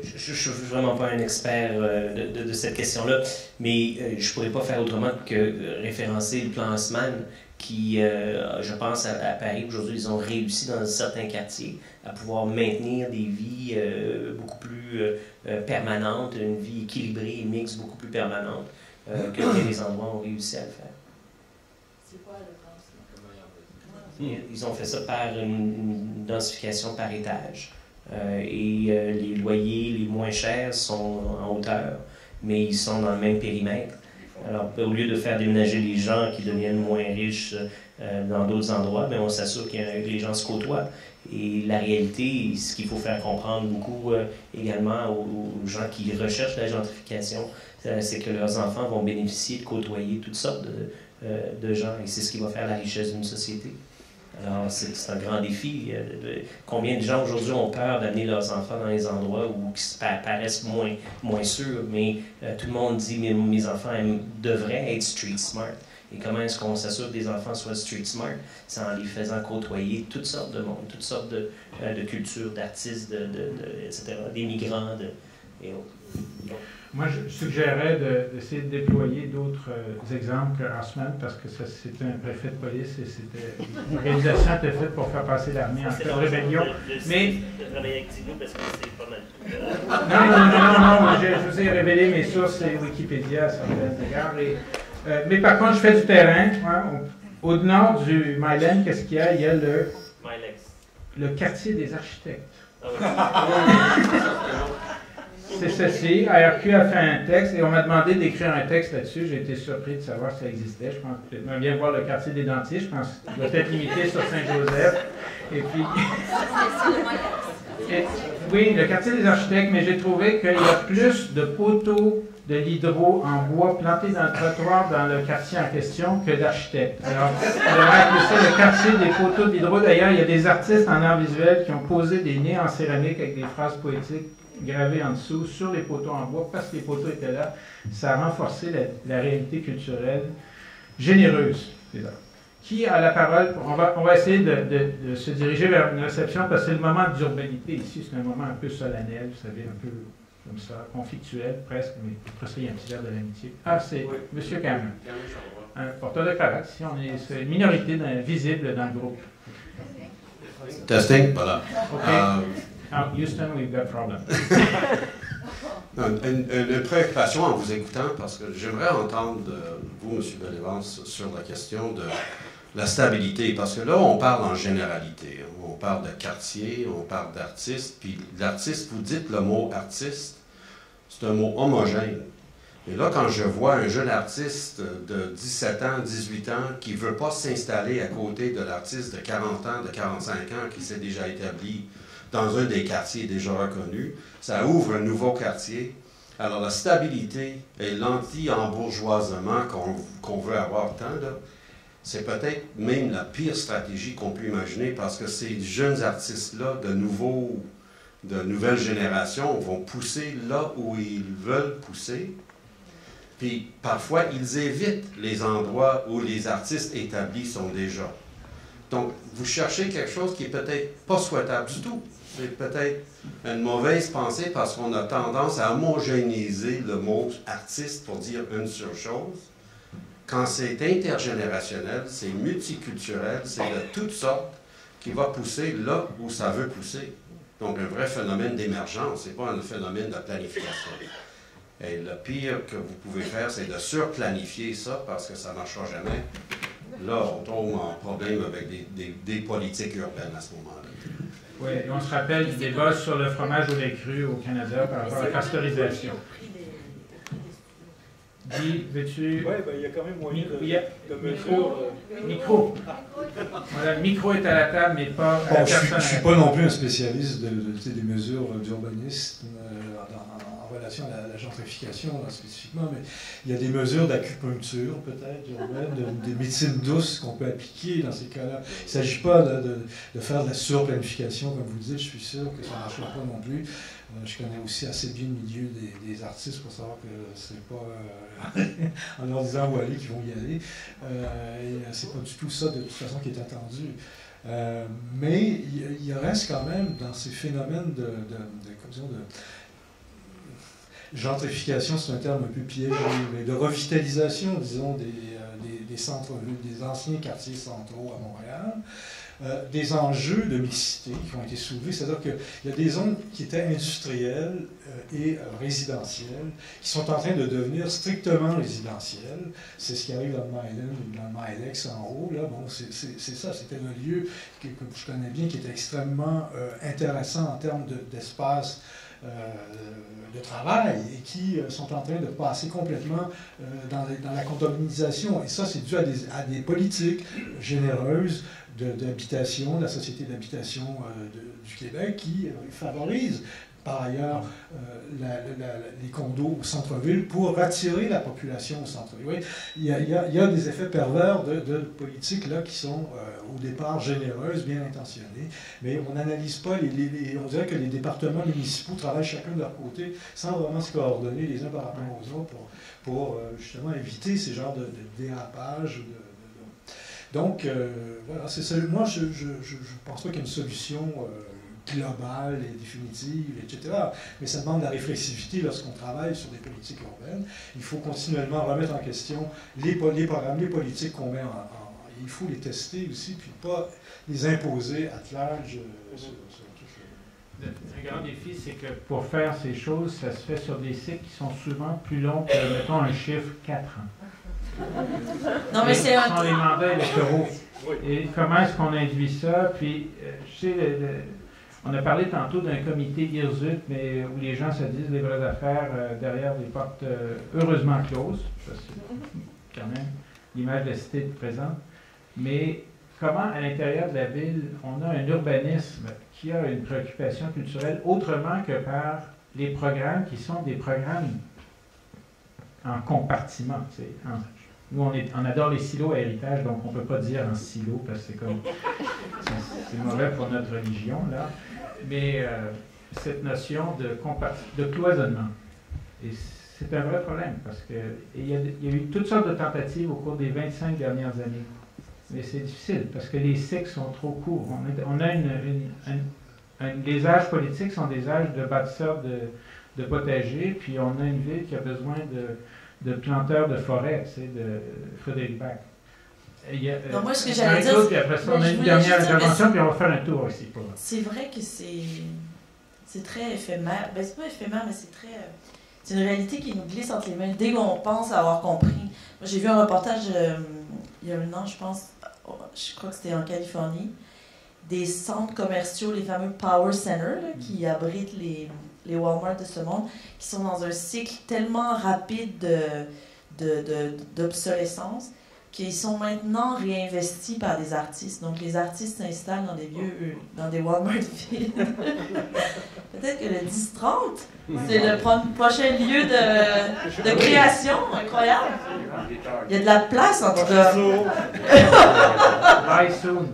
Je ne suis vraiment pas un expert euh, de, de, cette question-là, mais euh, je ne pourrais pas faire autrement que référencer le plan Haussmann qui, euh, je pense, à, Paris, aujourd'hui, ils ont réussi dans certains quartiers à pouvoir maintenir des vies euh, beaucoup plus euh, permanentes, une vie équilibrée et mixte beaucoup plus permanente que les endroits ont réussi à le faire. C'est quoi le Ils ont fait ça par une, densification par étage. et les loyers les moins chers sont en hauteur, mais ils sont dans le même périmètre. Alors, au lieu de faire déménager les gens qui deviennent moins riches euh, dans d'autres endroits, mais ben, on s'assure que les gens se côtoient. Et la réalité, ce qu'il faut faire comprendre beaucoup euh, également aux, gens qui recherchent la gentrification, euh, c'est que leurs enfants vont bénéficier de côtoyer toutes sortes de, de gens. Et c'est ce qui va faire la richesse d'une société. Alors, c'est un grand défi. Euh, combien de gens aujourd'hui ont peur d'amener leurs enfants dans les endroits où qui paraissent moins, moins sûrs, mais euh, tout le monde dit mes, enfants devraient être street smart. Et comment est-ce qu'on s'assure que les enfants soient street smart? C'est en les faisant côtoyer toutes sortes de monde, toutes sortes de, euh, cultures, d'artistes, de, etc., des migrants et autres. Moi, je suggérerais d'essayer de, déployer d'autres euh, exemples que Haussmann, parce que c'était un préfet de police et c'était l'organisation était faite pour faire passer l'armée en fait rébellion. Mais non, non, non, non, non, je, vous ai révélé mes sources et Wikipédia sur le et, euh, mais par contre, je fais du terrain. au, nord du Myland, qu'est-ce qu'il y a? Il y a le le quartier des architectes. Ah c'est ceci. ARQ a fait un texte et on m'a demandé d'écrire un texte là-dessus. J'ai été surpris de savoir si ça existait. Je pense que bien voir le quartier des dentistes. Je pense qu'il doit être limité sur Saint-Joseph. Et puis. oui, le quartier des architectes, mais j'ai trouvé qu'il y a plus de poteaux de l'hydro en bois plantés dans le trottoir dans le quartier en question que d'architectes. Alors, on appeler ça le quartier des poteaux de l'hydro. D'ailleurs, il y a des artistes en art visuel qui ont posé des nez en céramique avec des phrases poétiques gravé en dessous sur les poteaux en bois parce que les poteaux étaient là. Ça a renforcé la, réalité culturelle généreuse. Qui a la parole? On va, on va essayer de, se diriger vers une réception parce que c'est le moment d'urbanité ici. C'est un moment un peu solennel, vous savez, un peu comme ça, conflictuel presque, mais après ça, il y a un petit verre de l'amitié. Ah, c'est M. Cameron. Un porteur de cravate. Ici, on est, une minorité visible dans le groupe. Testing, voilà. Okay. Houston, we've got une, une, préoccupation en vous écoutant, parce que j'aimerais entendre vous, M. Bellevance, sur la question de la stabilité, parce que là, on parle en généralité. Hein. On parle de quartier, on parle d'artiste, puis l'artiste, vous dites le mot artiste, c'est un mot homogène. Et là, quand je vois un jeune artiste de 17 ans, 18 ans, qui ne veut pas s'installer à côté de l'artiste de 40 ans, de 45 ans, qui s'est déjà établi dans un des quartiers déjà reconnus, ça ouvre un nouveau quartier. Alors la stabilité et l'anti-embourgeoisement qu'on veut avoir tant, c'est peut-être même la pire stratégie qu'on peut imaginer parce que ces jeunes artistes-là, de nouveaux, de nouvelles générations, vont pousser là où ils veulent pousser. Puis parfois, ils évitent les endroits où les artistes établis sont déjà. Donc, vous cherchez quelque chose qui est peut-être pas souhaitable du tout. C'est peut-être une mauvaise pensée parce qu'on a tendance à homogénéiser le mot artiste pour dire une seule chose. Quand c'est intergénérationnel, c'est multiculturel, c'est de toutes sortes qui va pousser là où ça veut pousser. Donc un vrai phénomène d'émergence, ce n'est pas un phénomène de planification. Et le pire que vous pouvez faire, c'est de surplanifier ça parce que ça ne marchera jamais. Là, on tombe en problème avec des politiques urbaines à ce moment-là. Oui, on se rappelle du débat sur le fromage au lait cru au Canada par rapport à la pasteurisation. Dis, veux-tu? Oui, ben, il y a quand même moyen de, de mesure. Euh, micro. Voilà, le micro est à la table, mais pas à la personne. Je ne suis pas non plus un spécialiste de, des mesures d'urbanisme en relation à la, gentrification spécifiquement, mais il y a des mesures d'acupuncture peut-être urbaine, des médecines douces qu'on peut appliquer dans ces cas-là. Il ne s'agit pas de, de, faire de la surplanification, comme vous le dites, je suis sûr que ça ne marchera pas non plus. Euh, je connais aussi assez bien le milieu des, artistes pour savoir que c'est pas euh, en leur disant où aller qu'ils vont y aller. Euh, c'est pas du tout ça de toute façon qui est attendu. Euh, mais il, il, reste quand même dans ces phénomènes de, de, de, de gentrification, c'est un terme un peu piégé, mais de revitalisation, disons, des, des, des centres, des anciens quartiers centraux à Montréal. Euh, des enjeux de mixité qui ont été soulevés, c'est-à-dire qu'il y a des zones qui étaient industrielles euh, et euh, résidentielles qui sont en train de devenir strictement résidentielles. C'est ce qui arrive dans le Myland dans le Milex en haut. Là. Bon, c'est ça, c'était un lieu que, je connais bien qui était extrêmement intéressant en termes d'espace. de travail et qui sont en train de passer complètement dans, dans, la condominisation. Et ça, c'est dû à des, politiques généreuses d'habitation, la Société d'habitation euh, du Québec, qui euh, favorise par ailleurs euh, les condos au centre-ville pour attirer la population au centre-ville. il, y a, des effets pervers de, de politiques là, qui sont au départ généreuses, bien intentionnées, mais on n'analyse pas, les, on dirait que les départements municipaux travaillent chacun de leur côté sans vraiment se coordonner les uns par rapport aux autres pour, pour justement éviter ces genres de, de dérapages, de, donc, euh, voilà, c'est ça. Moi, je ne pense pas qu'il y ait une solution euh, globale et définitive, etc. Mais ça demande de la réflexivité lorsqu'on travaille sur des politiques urbaines. Il faut continuellement remettre en question les, les programmes, les politiques qu'on met en, Il faut les tester aussi, puis pas les imposer à large. Euh, le grand défi, c'est que pour faire ces choses, ça se fait sur des cycles qui sont souvent plus longs que, mettons, un chiffre 4 ans. Non, mais c'est un. les mandats électoraux. Et comment est-ce qu'on induit ça? Puis, euh, je sais, on a parlé tantôt d'un comité IRZUT, mais où les gens se disent les vraies affaires euh, derrière des portes euh, heureusement closes. C'est quand même l'image de la cité présente. Mais comment, à l'intérieur de la ville, on a un urbanisme qui a une préoccupation culturelle autrement que par les programmes qui sont des programmes en compartiment. En, nous, on, adore les silos à héritage, donc on ne peut pas dire un silo parce que c'est comme. C'est mauvais pour notre religion, là. Mais euh, cette notion de, de cloisonnement. Et c'est un vrai problème parce qu'il y, a, y a eu toutes sortes de tentatives au cours des 25 dernières années. Mais c'est difficile parce que les cycles sont trop courts. On, a une, les âges politiques sont des âges de bâtisseurs de, potagers, puis on a une ville qui a besoin de de planteur de forêt, de Frédéric Bach. Il y a, non, moi, ce que j'allais dire. Puis après ça, on a une dernière intervention, puis on va faire un tour aussi. C'est vrai que c'est. c'est très éphémère. Ben, c'est pas éphémère, mais c'est très. euh, c'est une réalité qui nous glisse entre les mains dès qu'on pense avoir compris. Moi, j'ai vu un reportage euh, il y a un an, je pense, je crois que c'était en Californie, des centres commerciaux, les fameux Power Centers, là, qui abritent les, les Walmart de ce monde, qui sont dans un cycle tellement rapide de, de, de- qu'ils sont maintenant réinvestis par des artistes. Donc, les artistes s'installent dans des lieux, euh, dans des Walmart vides. Peut-être que le 10-30, c'est le pro- prochain lieu de, de création. Incroyable. Il y a de la place, en tout cas. Bye soon.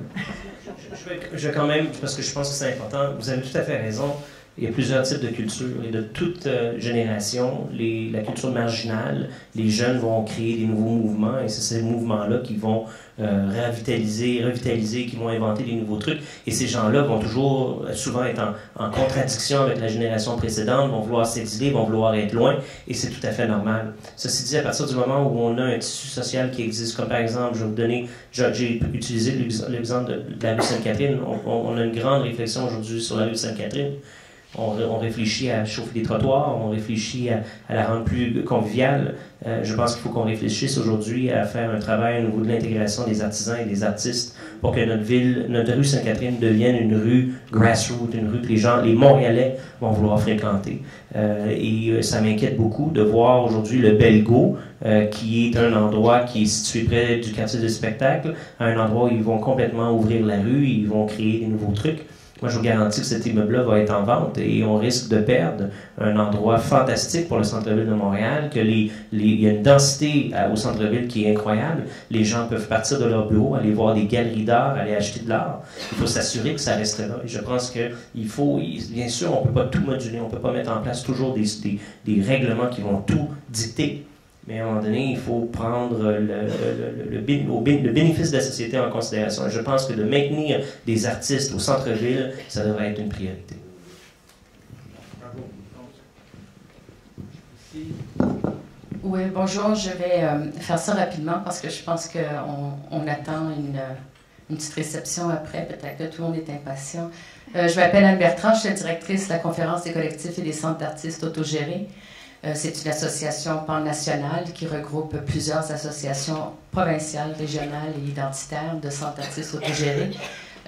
Je vais, je vais quand même, parce que je pense que c'est important, vous avez tout à fait raison. Il y a plusieurs types de cultures et de toute euh, génération, les, la culture marginale, les jeunes vont créer des nouveaux mouvements et c'est ces mouvements-là qui vont euh, revitaliser, revitaliser, qui vont inventer des nouveaux trucs. Et ces gens-là vont toujours, euh, souvent être en, en contradiction avec la génération précédente, vont vouloir s'exiler, vont vouloir être loin et c'est tout à fait normal. Ceci dit, à partir du moment où on a un tissu social qui existe, comme par exemple, je vais vous donner, j'ai utilisé l'ex- l'exemple de, la rue Sainte-Catherine, on- on a une grande réflexion aujourd'hui sur la rue Sainte-Catherine. On, ré- on réfléchit à chauffer des trottoirs, on réfléchit à, la rendre plus conviviale. Euh, je pense qu'il faut qu'on réfléchisse aujourd'hui à faire un travail au niveau de l'intégration des artisans et des artistes pour que notre ville, notre rue Sainte-Catherine devienne une rue grassroots, une rue que les gens, les Montréalais vont vouloir fréquenter. Euh, et euh, ça m'inquiète beaucoup de voir aujourd'hui le Belgo, euh, qui est un endroit qui est situé près du quartier de spectacle, un endroit où ils vont complètement ouvrir la rue, ils vont créer des nouveaux trucs. Moi, je vous garantis que cet immeuble-là va être en vente et on risque de perdre un endroit fantastique pour le centre-ville de Montréal, que les, les- il y a une densité à- au centre-ville qui est incroyable. Les gens peuvent partir de leur bureau, aller voir des galeries d'art, aller acheter de l'art. Il faut s'assurer que ça reste là. Et je pense que il faut, bien sûr, on peut pas tout moduler, on peut pas mettre en place toujours des, des, des règlements qui vont tout dicter. Mais à un moment donné, il faut prendre le, le, le- bénéfice de la société en considération. Je pense que de maintenir des artistes au centre-ville, ça devrait être une priorité. Oui, bonjour. Je vais euh, faire ça rapidement parce que je pense qu'on on attend une, euh, une petite réception après. Peut-être que tout le monde est impatient. Euh, je m'appelle Anne Bertrand. Je suis la directrice de la Conférence des collectifs et des centres d'artistes autogérés. Euh, C'est une association pan-nationale qui regroupe plusieurs associations provinciales, régionales et identitaires de centres d'artistes autogérés.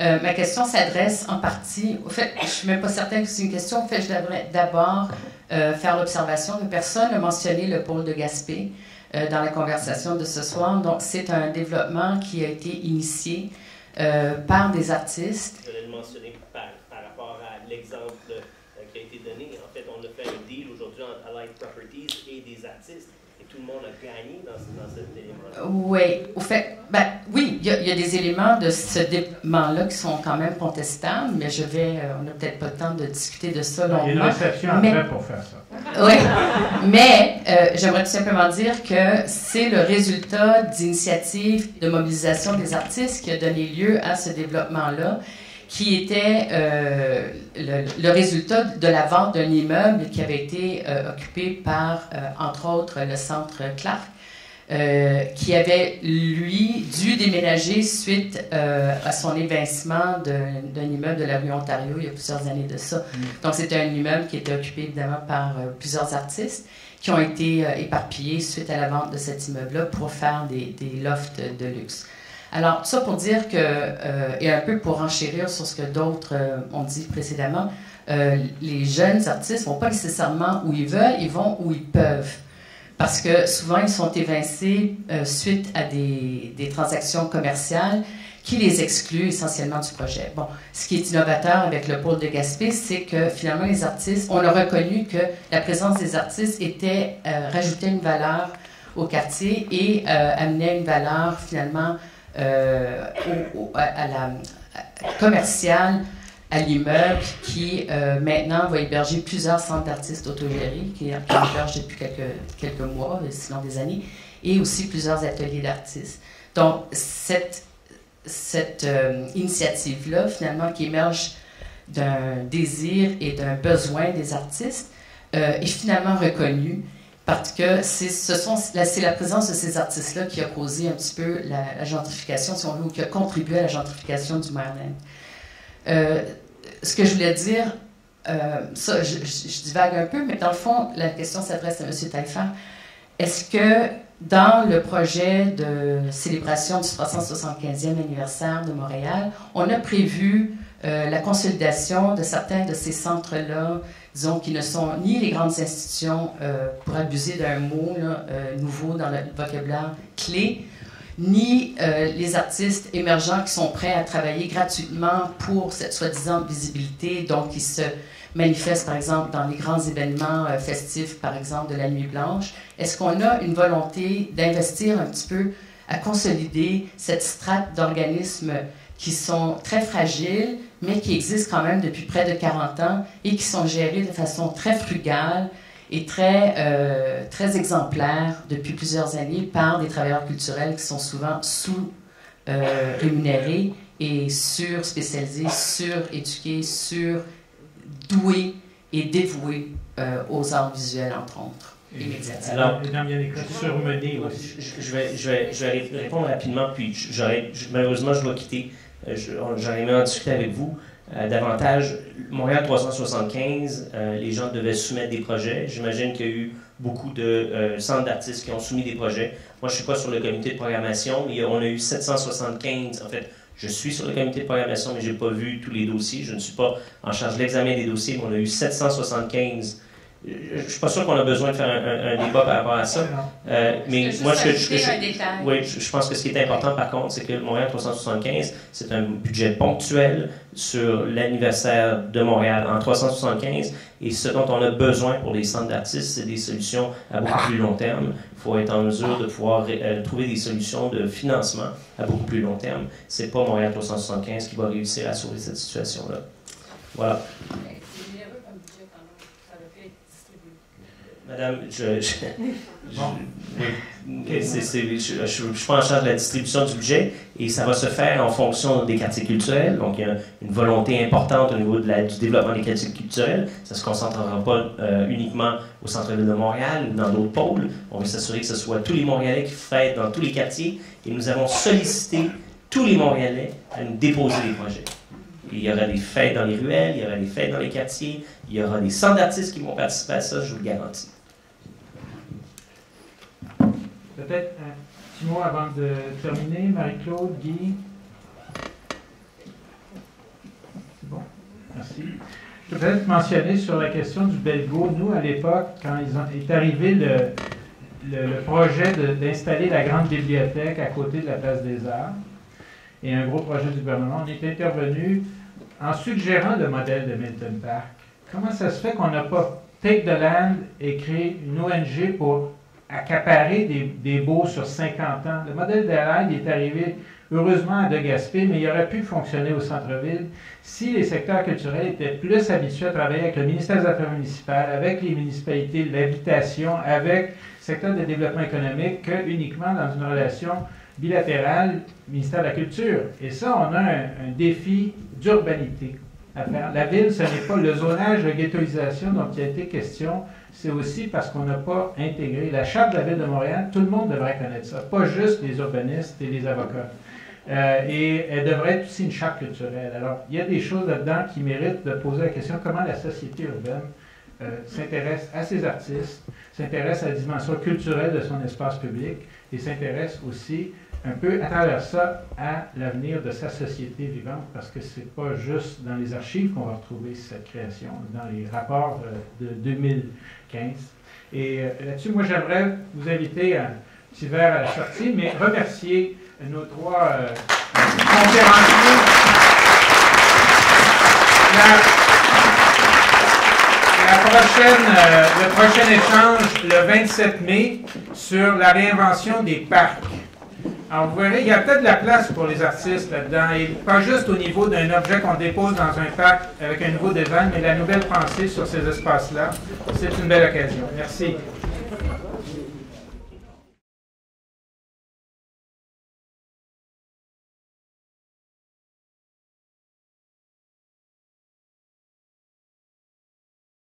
Euh, ma question s'adresse en partie, au fait, je ne suis même pas certaine que c'est une question, en fait, je devrais d'abord euh, faire l'observation que personne n'a mentionné le pôle de Gaspé dans la conversation de ce soir. Donc, c'est un développement qui a été initié par des artistes. Je voulais le mentionner par, par rapport à l'exemple qui a été donné. En fait, on a fait un deal aujourd'hui entre Allied Properties et des artistes. Et tout le monde a gagné dans, ce- dans cet élément-là. Oui, au fait, ben, oui, il y, a- il y a des éléments de ce développement-là qui sont quand même contestables, mais je vais, euh, on n'a peut-être pas le temps de discuter de ça il y a une longuement. réception Mais- après pour faire ça. Oui, mais euh, j'aimerais tout simplement dire que c'est le résultat d'initiatives de mobilisation des artistes qui a donné lieu à ce développement-là, qui était euh, le, le résultat de la vente d'un immeuble qui avait été euh, occupé par, euh, entre autres, le centre Clark. qui avait, lui, dû déménager suite à son évincement d'un immeuble de la rue Ontario il y a plusieurs années de ça. Donc, c'était un immeuble qui était occupé évidemment par plusieurs artistes qui ont été éparpillés suite à la vente de cet immeuble-là pour faire des, des lofts de luxe. Alors, tout ça pour dire que, euh, et un peu pour enchérir sur ce que d'autres euh, ont dit précédemment, euh, les jeunes artistes vont pas nécessairement où ils veulent, ils vont où ils peuvent. Parce que souvent, ils sont évincés suite à des, des transactions commerciales qui les excluent essentiellement du projet. Bon, ce qui est innovateur avec le pôle de Gaspé, c'est que finalement, les artistes, on a reconnu que la présence des artistes était, rajoutait une valeur au quartier et amenait une valeur finalement euh, au- à, la commerciale à l'immeuble qui euh, maintenant va héberger plusieurs centres d'artistes autogérés qui, qui hébergent depuis quelques, quelques mois, sinon des années, et aussi plusieurs ateliers d'artistes. Donc, cette, cette euh, initiative-là, finalement, qui émerge d'un désir et d'un besoin des artistes, euh, est finalement reconnue parce que c'est la, présence de ces artistes-là qui a causé un petit peu la, gentrification, si on veut, ou qui a contribué à la gentrification du Maryland. Euh, ce que je voulais dire euh, ça, je, je, divague un peu, mais dans le fond, la question s'adresse à M. Taillefer. Est-ce que dans le projet de célébration du 375e anniversaire de Montréal, on a prévu euh, la consolidation de certains de ces centres-là, disons, qui ne sont ni les grandes institutions, euh, pour abuser d'un mot là, nouveau dans le vocabulaire clé, ni les artistes émergents qui sont prêts à travailler gratuitement pour cette soi-disant visibilité, donc qui se manifeste, par exemple, dans les grands événements euh, festifs, par exemple, de la Nuit Blanche? Est-ce qu'on a une volonté d'investir un petit peu à consolider cette strate d'organismes qui sont très fragiles, mais qui existent quand même depuis près de 40 ans et qui sont gérés de façon très frugale et très, euh, très exemplaire depuis plusieurs années par des travailleurs culturels qui sont souvent sous-rémunérés euh, et sur-spécialisés, sur-éduqués, sur doué et dévoué euh, aux arts visuels, entre autres. Alors, aussi. Je, vais, je, vais, je vais répondre rapidement, puis malheureusement, je dois quitter. Euh, j'aurais aimé en discuter avec vous. Euh, davantage, Montréal 375, les gens devaient soumettre des projets. J'imagine qu'il y a eu beaucoup de centres d'artistes qui ont soumis des projets. Moi, je ne suis pas sur le comité de programmation, mais on a eu 775, en fait, je suis sur le comité de programmation, mais je n'ai pas vu tous les dossiers. Je ne suis pas en charge de l'examen des dossiers, mais on a eu 775 je ne suis pas sûr qu'on a besoin de faire un, débat par rapport à ça. Euh, mais moi, je, je, oui, je, pense que ce qui est important, par contre, c'est que Montréal 375, c'est un budget ponctuel sur l'anniversaire de Montréal en 375. Et ce dont on a besoin pour les centres d'artistes, c'est des solutions à beaucoup plus long terme. Il faut être en mesure de pouvoir euh, trouver des solutions de financement à beaucoup plus long terme. C'est pas Montréal 375 qui va réussir à sauver cette situation-là. Voilà. Madame, je, je, je, suis pas en charge de la distribution du budget et ça va se faire en fonction des quartiers culturels. Donc, il y a une volonté importante au niveau de la, du développement des quartiers culturels. Ça ne se concentrera pas euh, uniquement au centre-ville de Montréal ou dans d'autres pôles. On veut s'assurer que ce soit tous les Montréalais qui fêtent dans tous les quartiers et nous avons sollicité tous les Montréalais à nous déposer des projets. Il y aura des fêtes dans les ruelles, il y aura des fêtes dans les quartiers, il y aura des centres d'artistes qui vont participer à ça, je vous le garantis. Peut-être un petit mot avant de terminer. Marie-Claude, Guy. C'est bon? Merci. Je peux peut-être mentionner sur la question du Belgo. Nous, à l'époque, quand ils ont, est arrivé le, le, projet d'installer la grande bibliothèque à côté de la place des Arts, et un gros projet du gouvernement, on est intervenu en suggérant le modèle de Milton Park. Comment ça se fait qu'on n'a pas Take the Land et créé une ONG pour accaparer des, des baux sur 50 ans. Le modèle d'Alain est arrivé heureusement à De Gaspé, mais il aurait pu fonctionner au centre-ville si les secteurs culturels étaient plus habitués à travailler avec le ministère des Affaires municipales, avec les municipalités l'habitation, avec le secteur de développement économique, que uniquement dans une relation bilatérale ministère de la Culture. Et ça, on a un, un défi d'urbanité à faire. La ville, ce n'est pas le zonage de ghettoisation dont il a été question, c'est aussi parce qu'on n'a pas intégré la charte de la ville de Montréal. Tout le monde devrait connaître ça, pas juste les urbanistes et les avocats. Euh, et elle devrait être aussi une charte culturelle. Alors, il y a des choses là-dedans qui méritent de poser la question comment la société urbaine euh, s'intéresse à ses artistes, s'intéresse à la dimension culturelle de son espace public et s'intéresse aussi un peu à travers ça à l'avenir de sa société vivante, parce que c'est pas juste dans les archives qu'on va retrouver cette création, dans les rapports de 2015. Et euh, là-dessus, moi, j'aimerais vous inviter à un petit verre à la sortie, mais remercier nos trois euh, conférenciers. La, prochaine, euh, le prochain échange, le 27 mai, sur la réinvention des parcs. Alors, vous verrez, il y a peut-être de la place pour les artistes là-dedans, et pas juste au niveau d'un objet qu'on dépose dans un parc avec un nouveau design, mais la nouvelle pensée sur ces espaces-là. C'est une belle occasion. Merci.